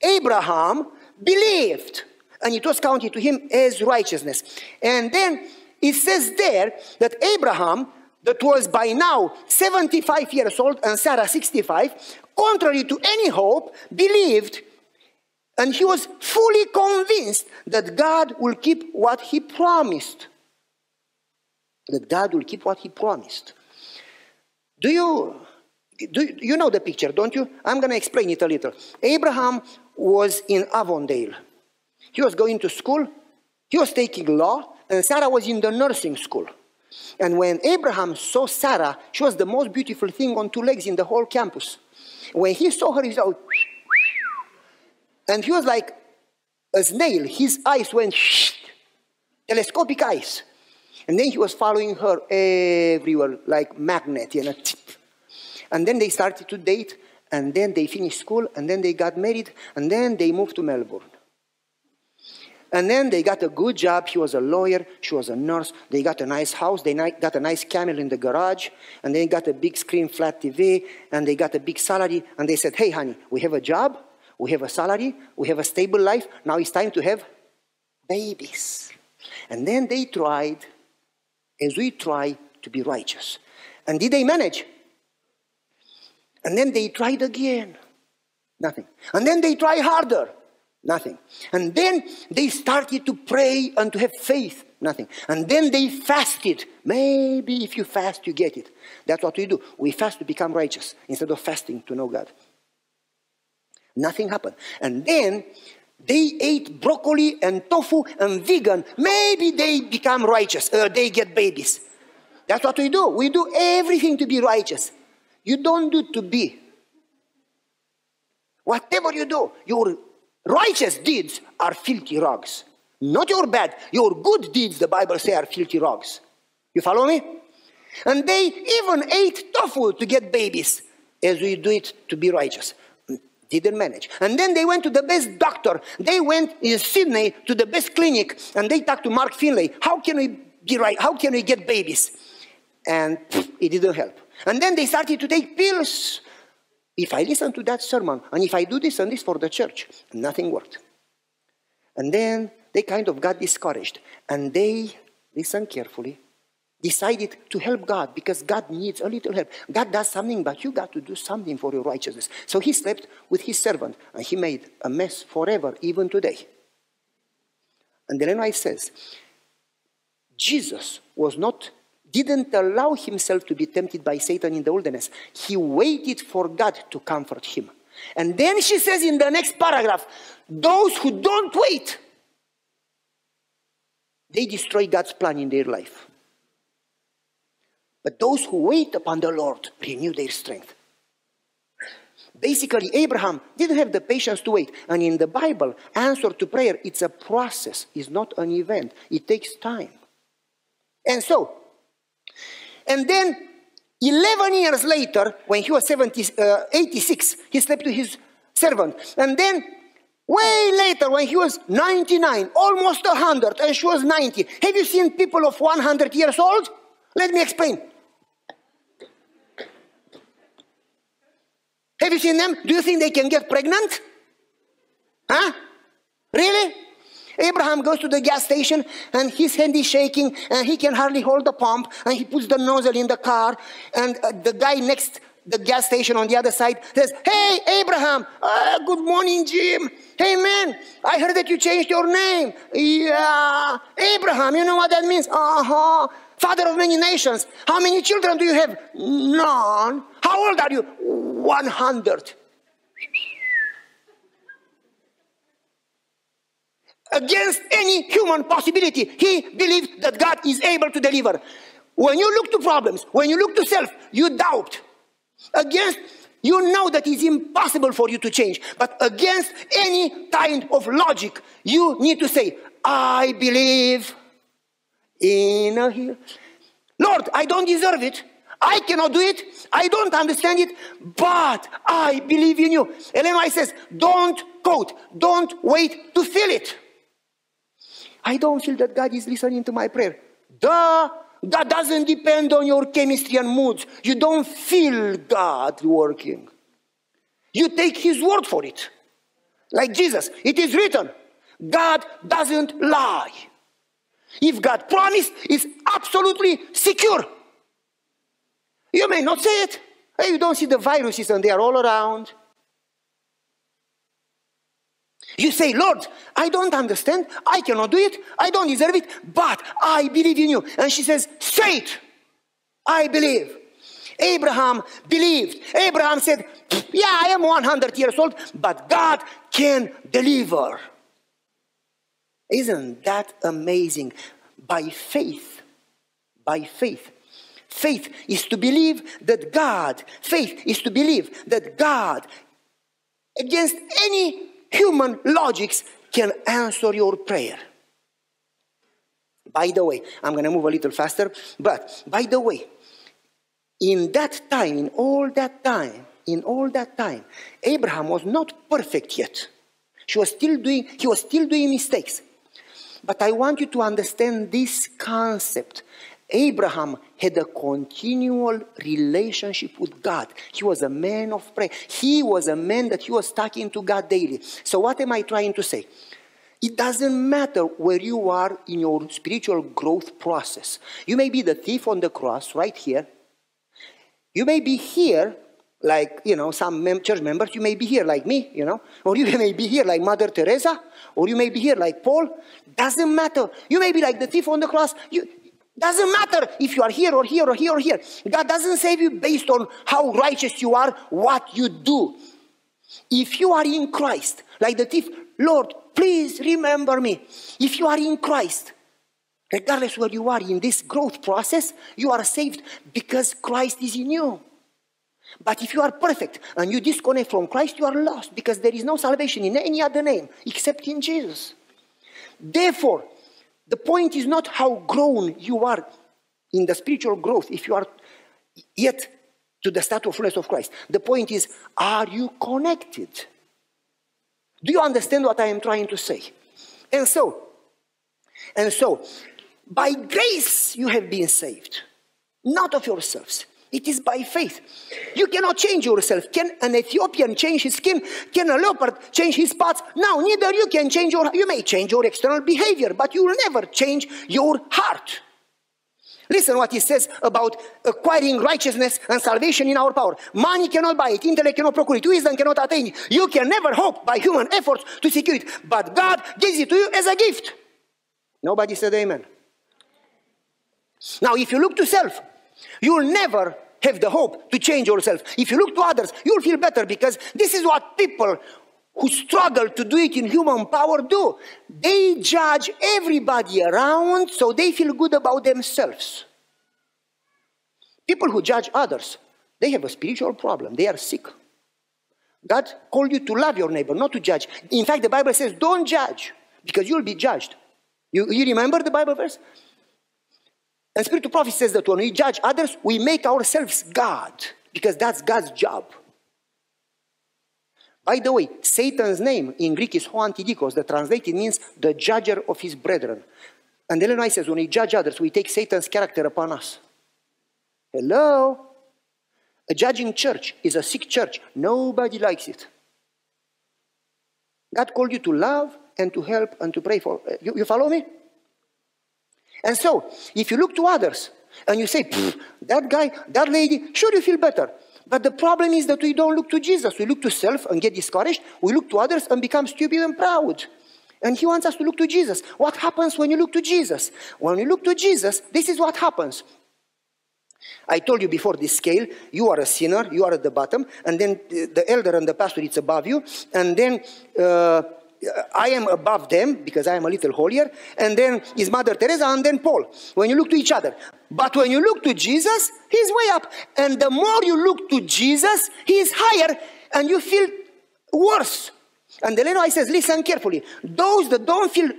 Abraham believed, and it was counted to him as righteousness. And then it says there that Abraham, that was by now 75 years old and Sarah 65, contrary to any hope, believed and he was fully convinced that God will keep what he promised. That God will keep what he promised. Do you do you know the picture, don't you? I'm going to explain it a little. Abraham was in Avondale. He was going to school, he was taking law, and Sarah was in the nursing school. And when Abraham saw Sarah, she was the most beautiful thing on two legs in the whole campus. When he saw her, he said, oh. and he was like a snail. His eyes went telescopic eyes. And then he was following her everywhere like magnet, you know. And then they started to date, and then they finished school, and then they got married, and then they moved to Melbourne. And then they got a good job. He was a lawyer, she was a nurse. They got a nice house, they got a nice camel in the garage, and they got a big screen flat TV, and they got a big salary. And they said, Hey, honey, we have a job, we have a salary, we have a stable life. Now it's time to have babies. And then they tried, as we try, to be righteous. And did they manage? And then they tried again. Nothing. And then they try harder. Nothing. And then they started to pray and to have faith. Nothing. And then they fasted. Maybe if you fast, you get it. That's what we do. We fast to become righteous instead of fasting to know God. Nothing happened. And then they ate broccoli and tofu and vegan. Maybe they become righteous. Uh, they get babies. That's what we do. We do everything to be righteous. You don't do to be. Whatever you do, your righteous deeds are filthy rags. Not your bad, your good deeds, the Bible says, are filthy rags. You follow me? And they even ate tofu to get babies, as we do it to be righteous. Didn't manage. And then they went to the best doctor. They went in Sydney to the best clinic and they talked to Mark Finley. How can we be right? How can we get babies? And pff, it didn't help. And then they started to take pills. If I listen to that sermon and if I do this and this for the church, nothing worked. And then they kind of got discouraged and they, listen carefully, decided to help God because God needs a little help. God does something, but you got to do something for your righteousness. So he slept with his servant and he made a mess forever, even today. And then I says, Jesus was not didn't allow himself to be tempted by Satan in the wilderness. He waited for God to comfort him. And then she says in the next paragraph, those who don't wait, they destroy God's plan in their life. But those who wait upon the Lord renew their strength. Basically, Abraham didn't have the patience to wait. And in the Bible, answer to prayer, it's a process, it's not an event. It takes time. And so, and then 11 years later, when he was 70, uh, 86, he slept with his servant. And then way later, when he was 99, almost 100, and she was 90. Have you seen people of 100 years old? Let me explain. Have you seen them? Do you think they can get pregnant? Huh? Really? Abraham goes to the gas station and his hand is shaking and he can hardly hold the pump and he puts the nozzle in the car and uh, the guy next the gas station on the other side says, Hey, Abraham, uh, good morning, Jim. Hey, man, I heard that you changed your name. Yeah, Abraham, you know what that means? Uh huh. Father of many nations. How many children do you have? None. How old are you? 100. Against any human possibility, he believed that God is able to deliver. When you look to problems, when you look to self, you doubt. Against, you know that it's impossible for you to change. But against any kind of logic, you need to say, I believe in a. Lord, I don't deserve it. I cannot do it. I don't understand it, but I believe in you. Ellen says, don't quote, don't wait to feel it. I don't feel that God is listening to my prayer. Duh! God doesn't depend on your chemistry and moods. You don't feel God working. You take His word for it. Like Jesus, it is written God doesn't lie. If God promised, it's absolutely secure. You may not say it. You don't see the viruses and they are all around. You say, Lord, I don't understand. I cannot do it. I don't deserve it, but I believe in you. And she says, Say it. I believe. Abraham believed. Abraham said, Yeah, I am 100 years old, but God can deliver. Isn't that amazing? By faith, by faith. Faith is to believe that God, faith is to believe that God, against any human logics, can answer your prayer. By the way, I'm going to move a little faster, but by the way, in that time, in all that time, in all that time, Abraham was not perfect yet. He was still doing, he was still doing mistakes. But I want you to understand this concept. Abraham had a continual relationship with God. He was a man of prayer. He was a man that he was talking to God daily. So, what am I trying to say? It doesn't matter where you are in your spiritual growth process. You may be the thief on the cross right here. You may be here like, you know, some mem- church members. You may be here like me, you know. Or you may be here like Mother Teresa. Or you may be here like Paul. Doesn't matter. You may be like the thief on the cross. You, doesn't matter if you are here or here or here or here. God doesn't save you based on how righteous you are, what you do. If you are in Christ, like the thief, Lord, please remember me. If you are in Christ, regardless where you are in this growth process, you are saved because Christ is in you. But if you are perfect and you disconnect from Christ, you are lost because there is no salvation in any other name except in Jesus. Therefore, the point is not how grown you are in the spiritual growth, if you are yet to the stature of fullness of Christ. The point is, are you connected? Do you understand what I am trying to say? And so, and so, by grace you have been saved, not of yourselves. It is by faith. You cannot change yourself. Can an Ethiopian change his skin? Can a leopard change his spots? No, neither you can change your, you may change your external behavior, but you will never change your heart. Listen what he says about acquiring righteousness and salvation in our power. Money cannot buy it, intellect cannot procure it, wisdom cannot attain it. You can never hope by human efforts to secure it, but God gives it to you as a gift. Nobody said amen. Now, if you look to self, you will never have the hope to change yourself. If you look to others, you'll feel better because this is what people who struggle to do it in human power do. They judge everybody around so they feel good about themselves. People who judge others, they have a spiritual problem. They are sick. God called you to love your neighbor, not to judge. In fact, the Bible says, don't judge because you'll be judged. You, you remember the Bible verse? And Spirit of Prophecy says that when we judge others, we make ourselves God because that's God's job. By the way, Satan's name in Greek is Hoantidikos. The translated means the judger of his brethren. And Ellen White says when we judge others, we take Satan's character upon us. Hello? A judging church is a sick church. Nobody likes it. God called you to love and to help and to pray for. You, you follow me? And so, if you look to others and you say, that guy, that lady, sure you feel better. But the problem is that we don't look to Jesus. We look to self and get discouraged. We look to others and become stupid and proud. And he wants us to look to Jesus. What happens when you look to Jesus? When you look to Jesus, this is what happens. I told you before this scale, you are a sinner, you are at the bottom, and then the elder and the pastor is above you, and then uh, I am above them because I am a little holier, and then is Mother Teresa, and then Paul. When you look to each other. But when you look to Jesus, he's way up. And the more you look to Jesus, he is higher, and you feel worse. And Ellen White says, listen carefully. Those that don't feel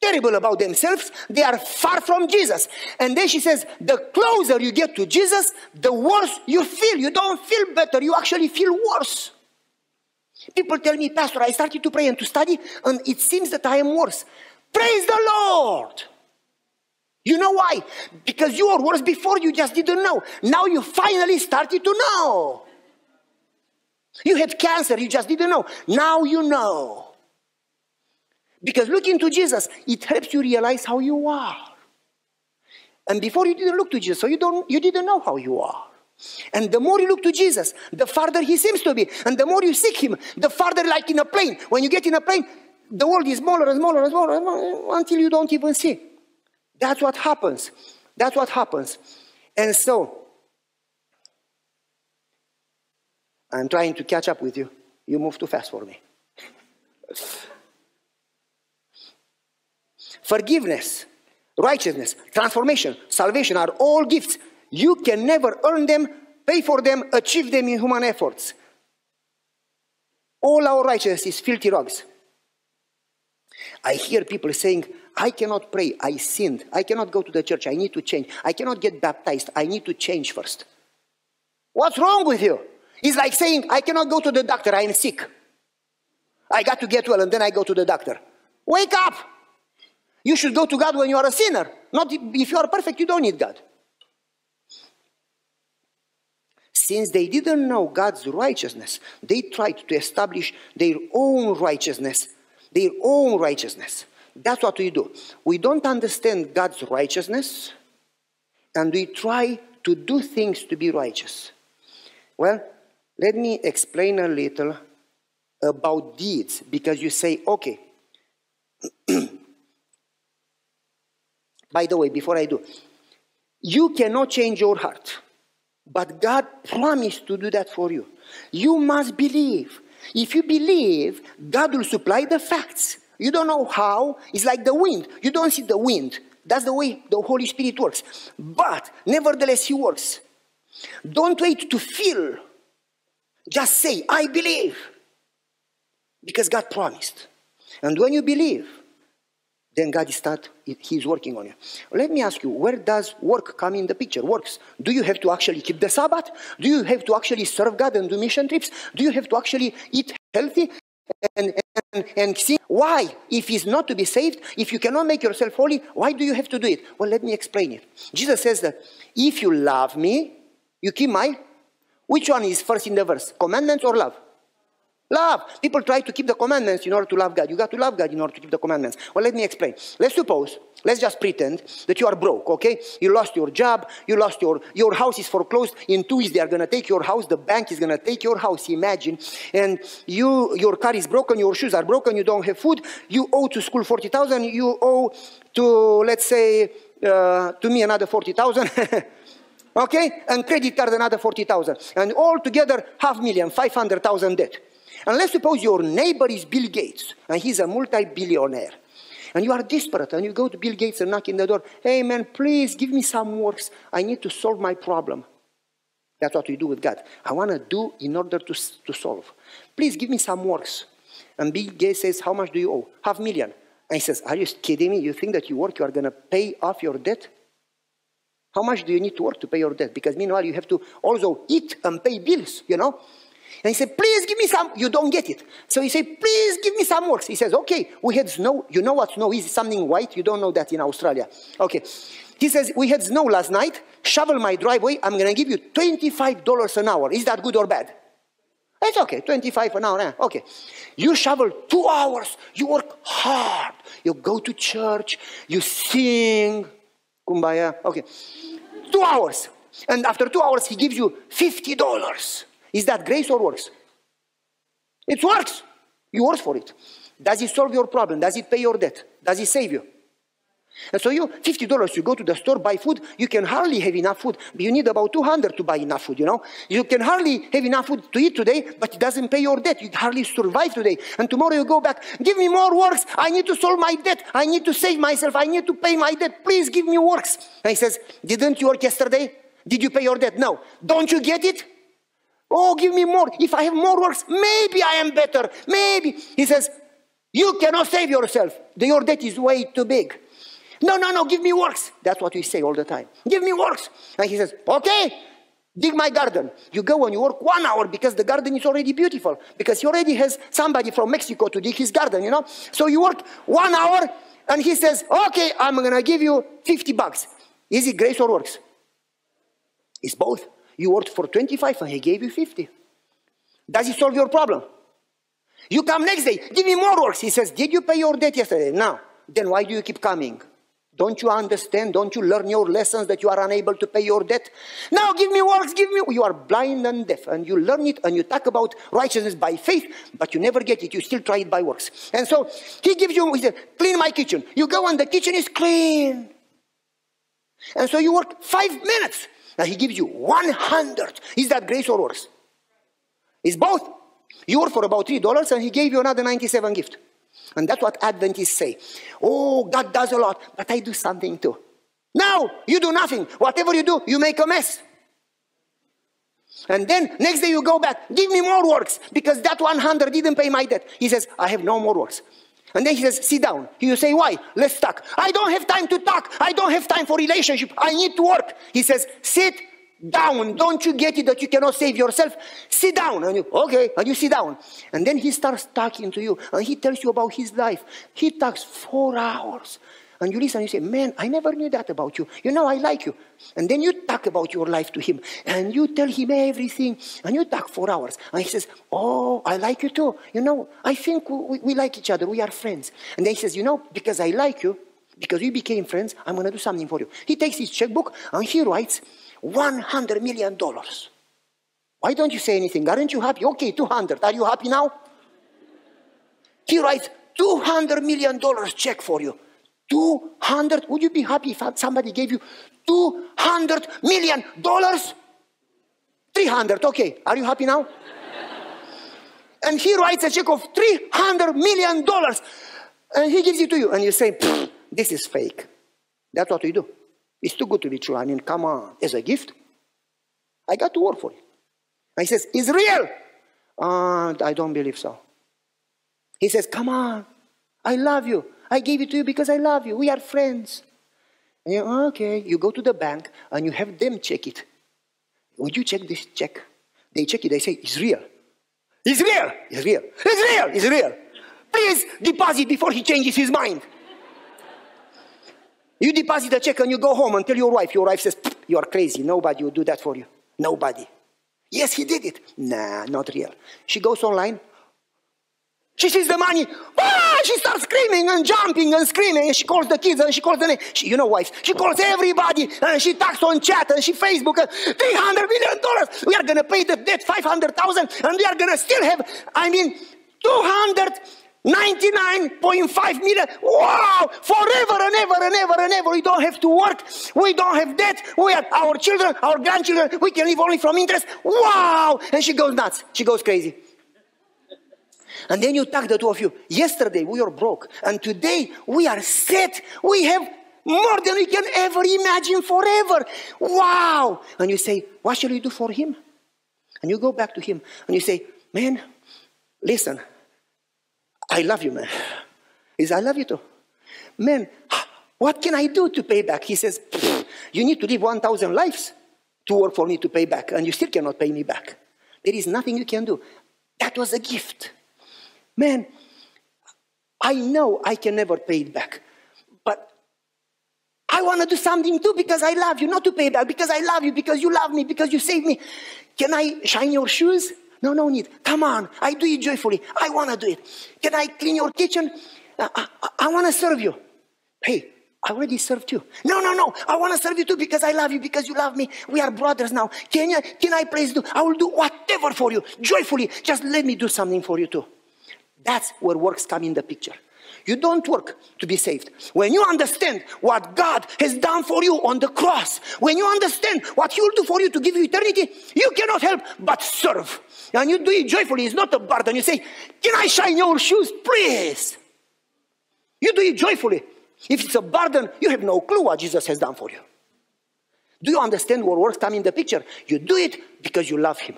terrible about themselves, they are far from Jesus. And then she says, the closer you get to Jesus, the worse you feel. You don't feel better, you actually feel worse. People tell me, Pastor, I started to pray and to study, and it seems that I am worse. Praise the Lord! You know why? Because you were worse before, you just didn't know. Now you finally started to know. You had cancer, you just didn't know. Now you know. Because looking to Jesus, it helps you realize how you are. And before you didn't look to Jesus, so you don't you didn't know how you are. And the more you look to Jesus, the farther he seems to be. And the more you seek him, the farther like in a plane. When you get in a plane, the world is smaller and smaller and smaller until you don't even see. That's what happens. That's what happens. And so, I'm trying to catch up with you. You move too fast for me. Forgiveness, righteousness, transformation, salvation are all gifts. You can never earn them, pay for them, achieve them in human efforts. All our righteousness is filthy rags. I hear people saying, I cannot pray, I sinned. I cannot go to the church, I need to change. I cannot get baptized, I need to change first. What's wrong with you? It's like saying, I cannot go to the doctor, I am sick. I got to get well and then I go to the doctor. Wake up! You should go to God when you are a sinner. Not if you are perfect, you don't need God. Since they didn't know God's righteousness, they tried to establish their own righteousness. Their own righteousness. That's what we do. We don't understand God's righteousness and we try to do things to be righteous. Well, let me explain a little about deeds because you say, okay, by the way, before I do, you cannot change your heart, but God promised to do that for you. You must believe. If you believe, God will supply the facts. You don't know how, it's like the wind. You don't see the wind. That's the way the Holy Spirit works. But nevertheless, He works. Don't wait to feel. Just say, I believe. Because God promised. And when you believe, then God is start, He's working on you. Let me ask you, where does work come in the picture? Works. Do you have to actually keep the Sabbath? Do you have to actually serve God and do mission trips? Do you have to actually eat healthy and, and, and sing? Why? If it's not to be saved, if you cannot make yourself holy, why do you have to do it? Well, let me explain it. Jesus says that if you love me, you keep my. Which one is first in the verse? Commandments or love? Love. People try to keep the commandments in order to love God. You got to love God in order to keep the commandments. Well, let me explain. Let's suppose, let's just pretend that you are broke, okay? You lost your job, you lost your, your house is foreclosed. In two weeks, they are going to take your house. The bank is going to take your house, imagine. And you, your car is broken, your shoes are broken, you don't have food. You owe to school 40,000, you owe to, let's say, uh, to me another 40,000. okay? And credit card another 40,000. And all together, half million, 500,000 debt. And let's suppose your neighbor is Bill Gates, and he's a multi-billionaire. And you are desperate, and you go to Bill Gates and knock in the door. Hey man, please give me some works. I need to solve my problem. That's what we do with God. I want to do in order to, to solve. Please give me some works. And Bill Gates says, How much do you owe? Half million. And he says, Are you kidding me? You think that you work, you are going to pay off your debt? How much do you need to work to pay your debt? Because meanwhile, you have to also eat and pay bills, you know? And he said, please give me some. You don't get it. So he said, please give me some works. He says, okay, we had snow. You know what snow is? Something white. You don't know that in Australia. Okay. He says, we had snow last night. Shovel my driveway. I'm going to give you $25 an hour. Is that good or bad? It's okay, 25 an hour. eh? Okay. You shovel two hours. You work hard. You go to church. You sing. Kumbaya. Okay. Two hours. And after two hours, he gives you $50. Is that grace or works? It works. You work for it. Does it solve your problem? Does it pay your debt? Does it save you? And so you, $50, you go to the store, buy food, you can hardly have enough food. You need about 200 to buy enough food, you know. You can hardly have enough food to eat today, but it doesn't pay your debt. You hardly survive today. And tomorrow you go back, give me more works. I need to solve my debt. I need to save myself. I need to pay my debt. Please give me works. And he says, didn't you work yesterday? Did you pay your debt? No. Don't you get it? Oh, give me more. If I have more works, maybe I am better. Maybe. He says, you cannot save yourself. Your debt is way too big. No, no, no, give me works. That's what we say all the time. Give me works. And he says, okay, dig my garden. You go and you work one hour because the garden is already beautiful. Because he already has somebody from Mexico to dig his garden, you know. So you work one hour and he says, okay, I'm going to give you 50 bucks. Is it grace or works? It's both. You worked for 25 and he gave you 50. Does it solve your problem? You come next day, give me more works. He says, Did you pay your debt yesterday? No. Then why do you keep coming? Don't you understand? Don't you learn your lessons that you are unable to pay your debt? Now give me works, give me. You are blind and deaf, and you learn it and you talk about righteousness by faith, but you never get it. You still try it by works. And so he gives you, he says, clean my kitchen. You go and the kitchen is clean. And so you work five minutes, and he gives you 100. Is that grace or works? It's both. You work for about $3 and he gave you another 97 gift. And that's what Adventists say. Oh, God does a lot, but I do something too. No, you do nothing. Whatever you do, you make a mess. And then next day you go back, give me more works because that 100 didn't pay my debt. He says, I have no more works. And then he says, sit down. You say, why? Let's talk. I don't have time to talk. I don't have time for relationship. I need to work. He says, sit down. Don't you get it that you cannot save yourself? Sit down. And you, okay, and you sit down. And then he starts talking to you and he tells you about his life. He talks four hours. And you listen and you say, Man, I never knew that about you. You know, I like you. And then you talk about your life to him. And you tell him everything. And you talk for hours. And he says, Oh, I like you too. You know, I think we, we like each other. We are friends. And then he says, You know, because I like you, because we became friends, I'm going to do something for you. He takes his checkbook and he writes, $100 million. Why don't you say anything? Aren't you happy? Okay, 200. Are you happy now? He writes $200 million check for you. 200 would you be happy if somebody gave you 200 million dollars? 300 okay. Are you happy now? And he writes a check of 300 million dollars and he gives it to you and you say this is fake. That's what we do. It's too good to be true. I mean come on as a gift. I got to work for it and he says it's real. Uh, i don't believe so. He says come on i love you I gave it to you because I love you. We are friends. And you, okay, you go to the bank and you have them check it. Would you check this check? They check it, they say, it's real. It's real. It's real. It's real. It's real. Please deposit before he changes his mind. You deposit the check and you go home and tell your wife. Your wife says, You are crazy. Nobody will do that for you. Nobody. Yes, he did it. Nah, not real. She goes online, she sees the money. Ah, she starts screaming and jumping and screaming. And she calls the kids and she calls the name. She, you know, wives. She calls everybody and she talks on chat and she Facebook. uh, Three hundred million dollars. We are gonna pay the debt five hundred thousand, and we are gonna still have. I mean, two hundred. 99.5 million. Wow! Forever and ever and ever and ever. We don't have to work. We don't have debt. We have our children, our grandchildren. We can live only from interest. Wow! And she goes nuts. She goes crazy. And then you talk the two of you. Yesterday we were broke, and today we are set. We have more than we can ever imagine forever. Wow! And you say, What shall we do for him? And you go back to him and you say, Man, listen, I love you, man. He says, I love you too. Man, what can I do to pay back? He says, You need to live 1,000 lives to work for me to pay back, and you still cannot pay me back. There is nothing you can do. That was a gift. Man, I know I can never pay it back, but I want to do something too because I love you, not to pay back, because I love you, because you love me, because you saved me. Can I shine your shoes? No, no need. Come on. I do it joyfully. I want to do it. Can I clean your kitchen? I, I, I want to serve you. Hey, I already served you. No, no, no. I want to serve you too because I love you, because you love me. We are brothers now. Can, you, can I please do? I will do whatever for you, joyfully. Just let me do something for you too. That's where works come in the picture. You don't work to be saved. When you understand what God has done for you on the cross, when you understand what He will do for you to give you eternity, you cannot help but serve. And you do it joyfully. It's not a burden. You say, Can I shine your shoes? Please. You do it joyfully. If it's a burden, you have no clue what Jesus has done for you. Do you understand what works come in the picture? You do it because you love Him.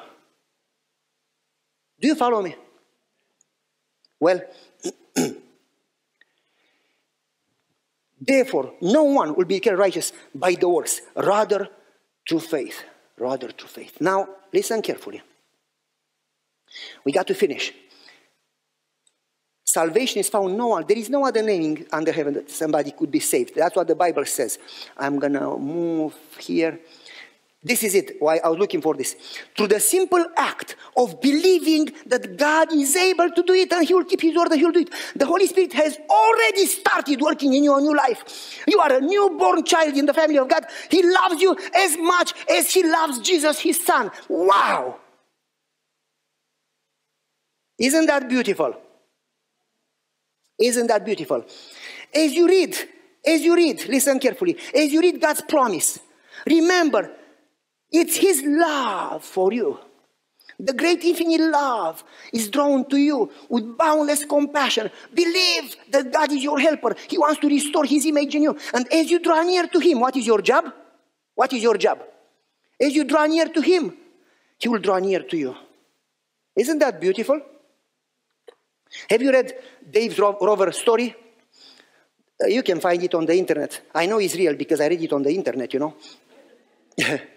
Do you follow me? Well, Therefore, no one will be declared righteous by the works, rather through faith. Rather through faith. Now, listen carefully. We got to finish. Salvation is found no one. There is no other name under heaven that somebody could be saved. That's what the Bible says. I'm gonna move here. This is it, why I was looking for this. Through the simple act of believing that God is able to do it and He will keep His word and He will do it. The Holy Spirit has already started working in your new life. You are a newborn child in the family of God. He loves you as much as He loves Jesus, His Son. Wow! Isn't that beautiful? Isn't that beautiful? As you read, as you read, listen carefully, as you read God's promise, remember it's His love for you. The great infinite love is drawn to you with boundless compassion. Believe that God is your helper. He wants to restore His image in you. And as you draw near to Him, what is your job? What is your job? As you draw near to Him, He will draw near to you. Isn't that beautiful? Have you read Dave Rover story? Uh, you can find it on the internet. I know it's real because I read it on the internet, you know.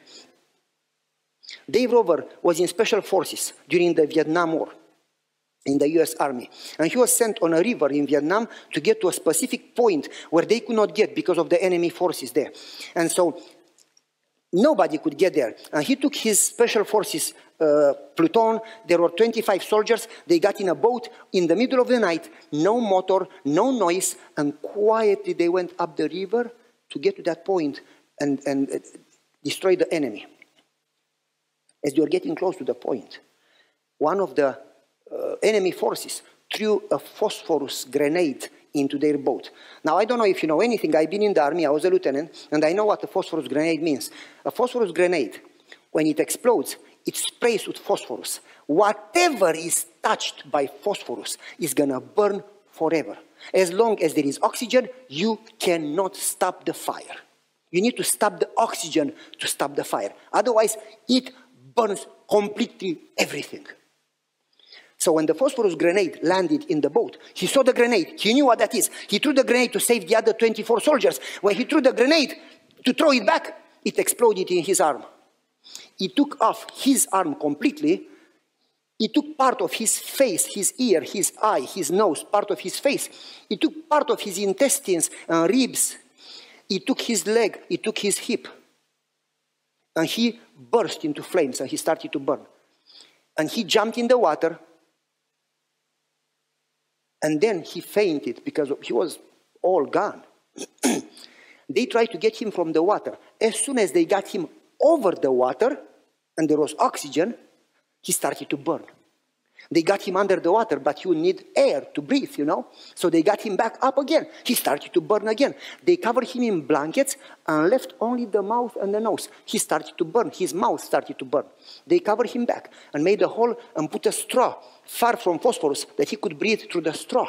Dave Rover was in special forces during the Vietnam War in the US Army. And he was sent on a river in Vietnam to get to a specific point where they could not get because of the enemy forces there. And so nobody could get there. And he took his special forces uh, platoon. There were 25 soldiers. They got in a boat in the middle of the night, no motor, no noise, and quietly they went up the river to get to that point and, and uh, destroy the enemy as you're getting close to the point, one of the uh, enemy forces threw a phosphorus grenade into their boat. Now, I don't know if you know anything. I've been in the army, I was a lieutenant, and I know what a phosphorus grenade means. A phosphorus grenade, when it explodes, it sprays with phosphorus. Whatever is touched by phosphorus is going to burn forever. As long as there is oxygen, you cannot stop the fire. You need to stop the oxygen to stop the fire. Otherwise, it burns completely everything. So when the phosphorus grenade landed in the boat, he saw the grenade. He knew what that is. He threw the grenade to save the other 24 soldiers. When he threw the grenade to throw it back, it exploded in his arm. He took off his arm completely. He took part of his face, his ear, his eye, his nose, part of his face. He took part of his intestines and ribs. He took his leg, he took his hip. And he burst into flames and he started to burn. And he jumped in the water. And then he fainted because he was all gone. they tried to get him from the water. As soon as they got him over the water and there was oxygen, he started to burn. They got him under the water, but you need air to breathe, you know? So they got him back up again. He started to burn again. They covered him in blankets and left only the mouth and the nose. He started to burn. His mouth started to burn. They covered him back and made a hole and put a straw far from phosphorus that he could breathe through the straw.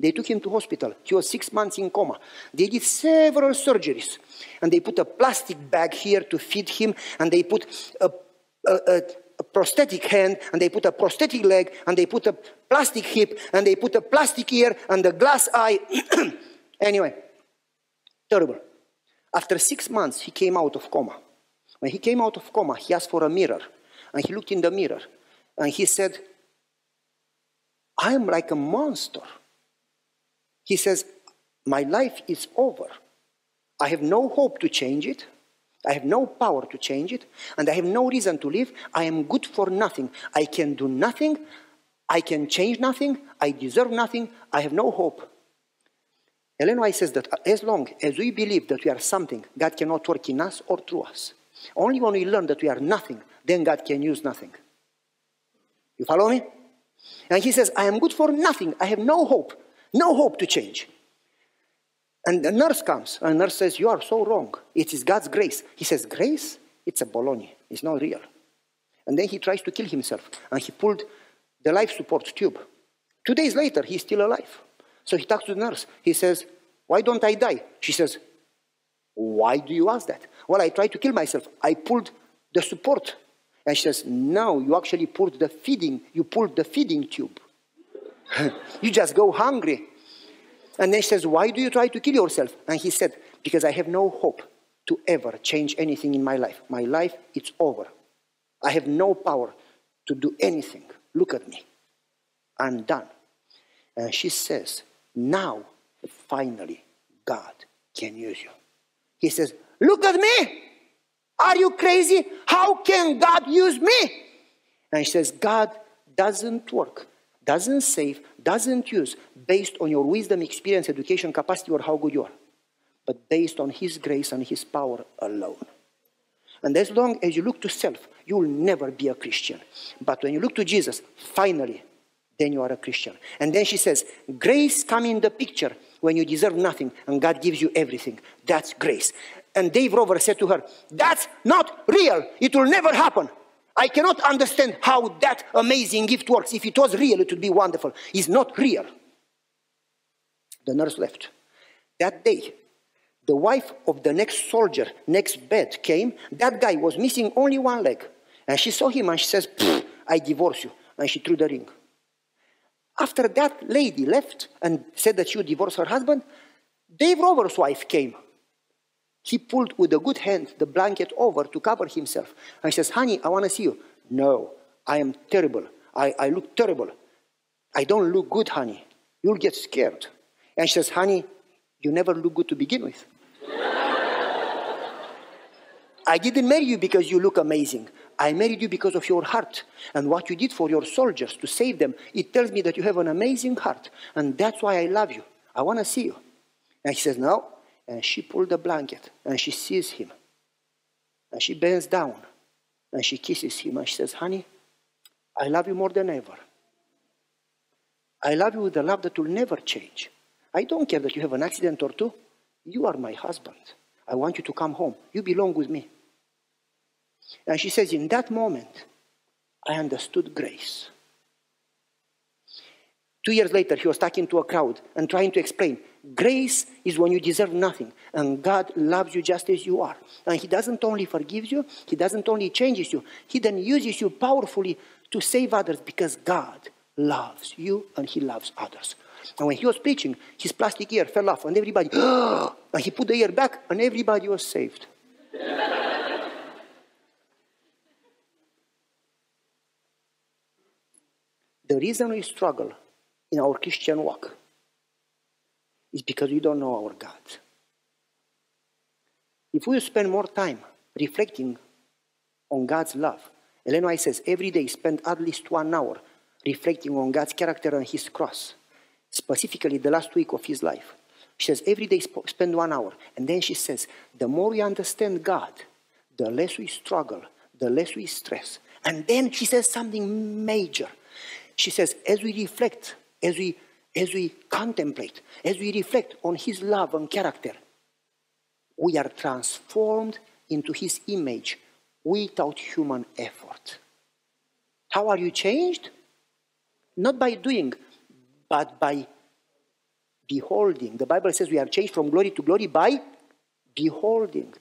They took him to hospital. He was six months in coma. They did several surgeries. And they put a plastic bag here to feed him. And they put a, a, a a prosthetic hand and they put a prosthetic leg and they put a plastic hip and they put a plastic ear and a glass eye. anyway, terrible. After six months, he came out of coma. When he came out of coma, he asked for a mirror and he looked in the mirror and he said, I am like a monster. He says, My life is over. I have no hope to change it. I have no power to change it, and I have no reason to live. I am good for nothing. I can do nothing. I can change nothing. I deserve nothing. I have no hope. Ellen White says that as long as we believe that we are something, God cannot work in us or through us. Only when we learn that we are nothing, then God can use nothing. You follow me? And he says, I am good for nothing. I have no hope. No hope to change. And the nurse comes, and the nurse says, You are so wrong. It is God's grace. He says, Grace? It's a baloney. It's not real. And then he tries to kill himself, and he pulled the life support tube. Two days later, he's still alive. So he talks to the nurse. He says, Why don't I die? She says, Why do you ask that? Well, I tried to kill myself. I pulled the support. And she says, No, you actually pulled the feeding, you pulled the feeding tube. you just go hungry. And then she says, Why do you try to kill yourself? And he said, Because I have no hope to ever change anything in my life. My life, it's over. I have no power to do anything. Look at me. I'm done. And she says, Now, finally, God can use you. He says, Look at me. Are you crazy? How can God use me? And she says, God doesn't work, doesn't save, doesn't use based on your wisdom, experience, education, capacity, or how good you are, but based on His grace and His power alone. And as long as you look to self, you will never be a Christian. But when you look to Jesus, finally, then you are a Christian. And then she says, Grace come in the picture when you deserve nothing and God gives you everything. That's grace. And Dave Roever said to her, That's not real. It will never happen. I cannot understand how that amazing gift works. If it was real, it would be wonderful. It's not real. The nurse left. That day, the wife of the next soldier, next bed came. That guy was missing only one leg. And she saw him and she says, I divorce you. And she threw the ring. After that lady left and said that she would divorce her husband, Dave Roever's wife came. He pulled with a good hand the blanket over to cover himself. And he says, Honey, I want to see you. No, I am terrible. I, I look terrible. I don't look good, honey. You'll get scared. And she says, Honey, you never look good to begin with. I didn't marry you because you look amazing. I married you because of your heart and what you did for your soldiers to save them. It tells me that you have an amazing heart, and that's why I love you. I want to see you. And he says, No, and she pulled the blanket and she sees him. And she bends down and she kisses him and she says, Honey, I love you more than ever. I love you with a love that will never change. I don't care that you have an accident or two. You are my husband. I want you to come home. You belong with me. And she says, In that moment, I understood grace. Two years later, he was talking to a crowd and trying to explain grace is when you deserve nothing, and God loves you just as you are. And He doesn't only forgive you, He doesn't only changes you, He then uses you powerfully to save others because God loves you and He loves others. And when he was preaching, his plastic ear fell off, and everybody, and he put the ear back, and everybody was saved. the reason we struggle in our Christian walk is because we don't know our God. If we spend more time reflecting on God's love, Ellen White says every day spend at least one hour reflecting on God's character and His cross, specifically the last week of His life. She says every day sp- spend one hour. And then she says, the more we understand God, the less we struggle, the less we stress. And then she says something major. She says, as we reflect, as we as we contemplate, as we reflect on His love and character, we are transformed into His image without human effort. How are you changed? Not by doing, but by beholding. The Bible says we are changed from glory to glory by beholding.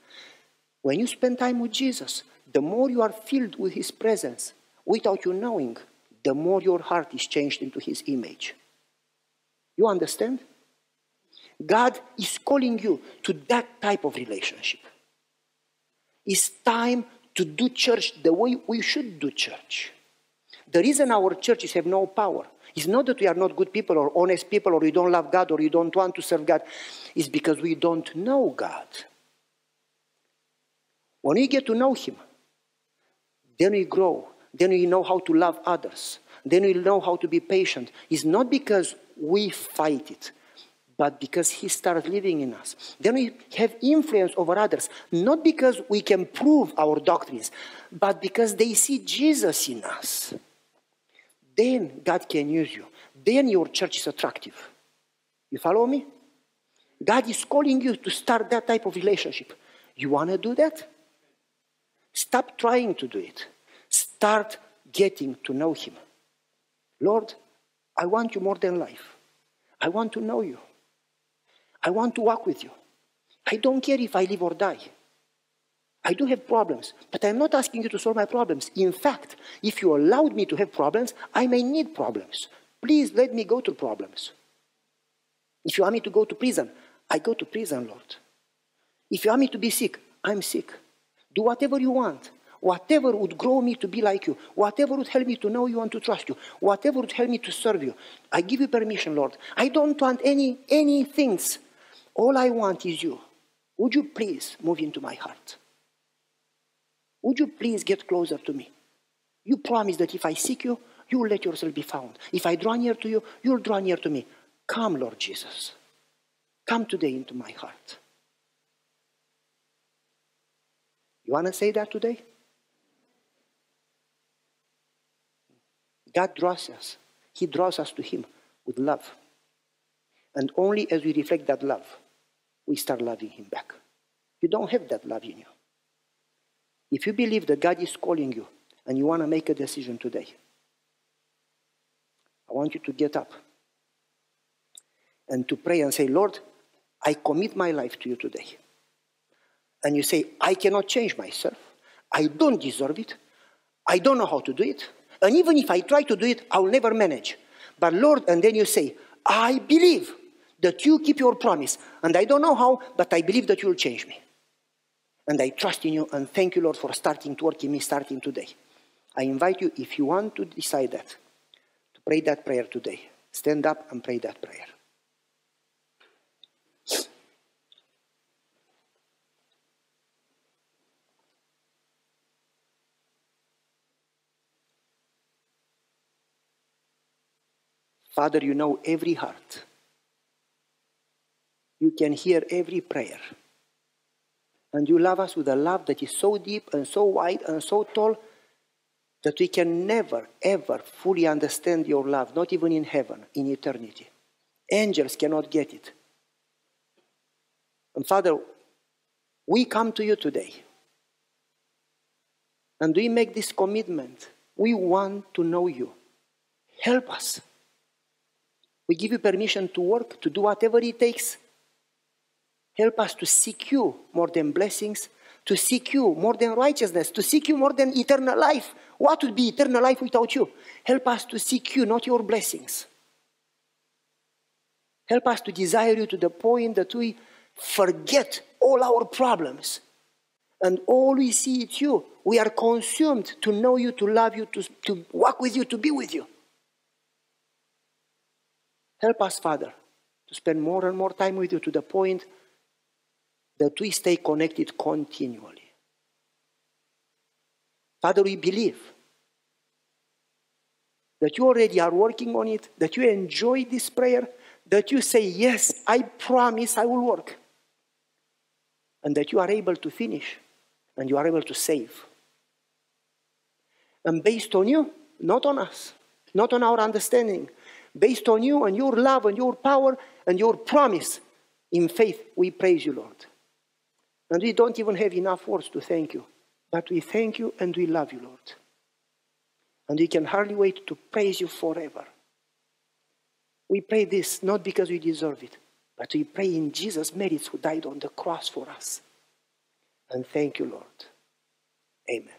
When you spend time with Jesus, the more you are filled with His presence without you knowing, the more your heart is changed into His image. You understand? God is calling you to that type of relationship. It's time to do church the way we should do church. The reason our churches have no power is not that we are not good people or honest people or we don't love God or we don't want to serve God. It's because we don't know God. When we get to know Him, then we grow. Then we know how to love others. Then we know how to be patient. It's not because we fight it, but because He starts living in us. Then we have influence over others, not because we can prove our doctrines, but because they see Jesus in us. Then God can use you. Then your church is attractive. You follow me? God is calling you to start that type of relationship. You want to do that? Stop trying to do it. Start getting to know Him. Lord, I want you more than life. I want to know you. I want to walk with you. I don't care if I live or die. I do have problems, but I'm not asking you to solve my problems. In fact, if you allowed me to have problems, I may need problems. Please let me go to problems. If you want me to go to prison, I go to prison, Lord. If you want me to be sick, I'm sick. Do whatever you want. Whatever would grow me to be like you, whatever would help me to know you and to trust you, whatever would help me to serve you, I give you permission, Lord. I don't want any any things. All I want is you. Would you please move into my heart? Would you please get closer to me? You promise that if I seek you, you will let yourself be found. If I draw near to you, you'll draw near to me. Come, Lord Jesus. Come today into my heart. You want to say that today? God draws us. He draws us to Him with love. And only as we reflect that love, we start loving Him back. You don't have that love in you. If you believe that God is calling you and you want to make a decision today, I want you to get up and to pray and say, Lord, I commit my life to you today. And you say, I cannot change myself. I don't deserve it. I don't know how to do it. And even if I try to do it, I will never manage. But Lord, and then you say, I believe that you keep your promise. And I don't know how, but I believe that you will change me. And I trust in you and thank you, Lord, for starting to work in me starting today. I invite you, if you want to decide that, to pray that prayer today. Stand up and pray that prayer. Father, you know every heart. You can hear every prayer. And you love us with a love that is so deep and so wide and so tall that we can never, ever fully understand your love, not even in heaven, in eternity. Angels cannot get it. And Father, we come to you today and we make this commitment. We want to know you. Help us. We give you permission to work, to do whatever it takes. Help us to seek you more than blessings, to seek you more than righteousness, to seek you more than eternal life. What would be eternal life without you? Help us to seek you, not your blessings. Help us to desire you to the point that we forget all our problems and all we see is you. We are consumed to know you, to love you, to, to walk with you, to be with you. Help us, Father, to spend more and more time with you to the point that we stay connected continually. Father, we believe that you already are working on it, that you enjoy this prayer, that you say, Yes, I promise I will work, and that you are able to finish and you are able to save. And based on you, not on us, not on our understanding, based on you and your love and your power and your promise. In faith, we praise you, Lord. And we don't even have enough words to thank you. But we thank you and we love you, Lord. And we can hardly wait to praise you forever. We pray this not because we deserve it, but we pray in Jesus' merits who died on the cross for us. And thank you, Lord. Amen.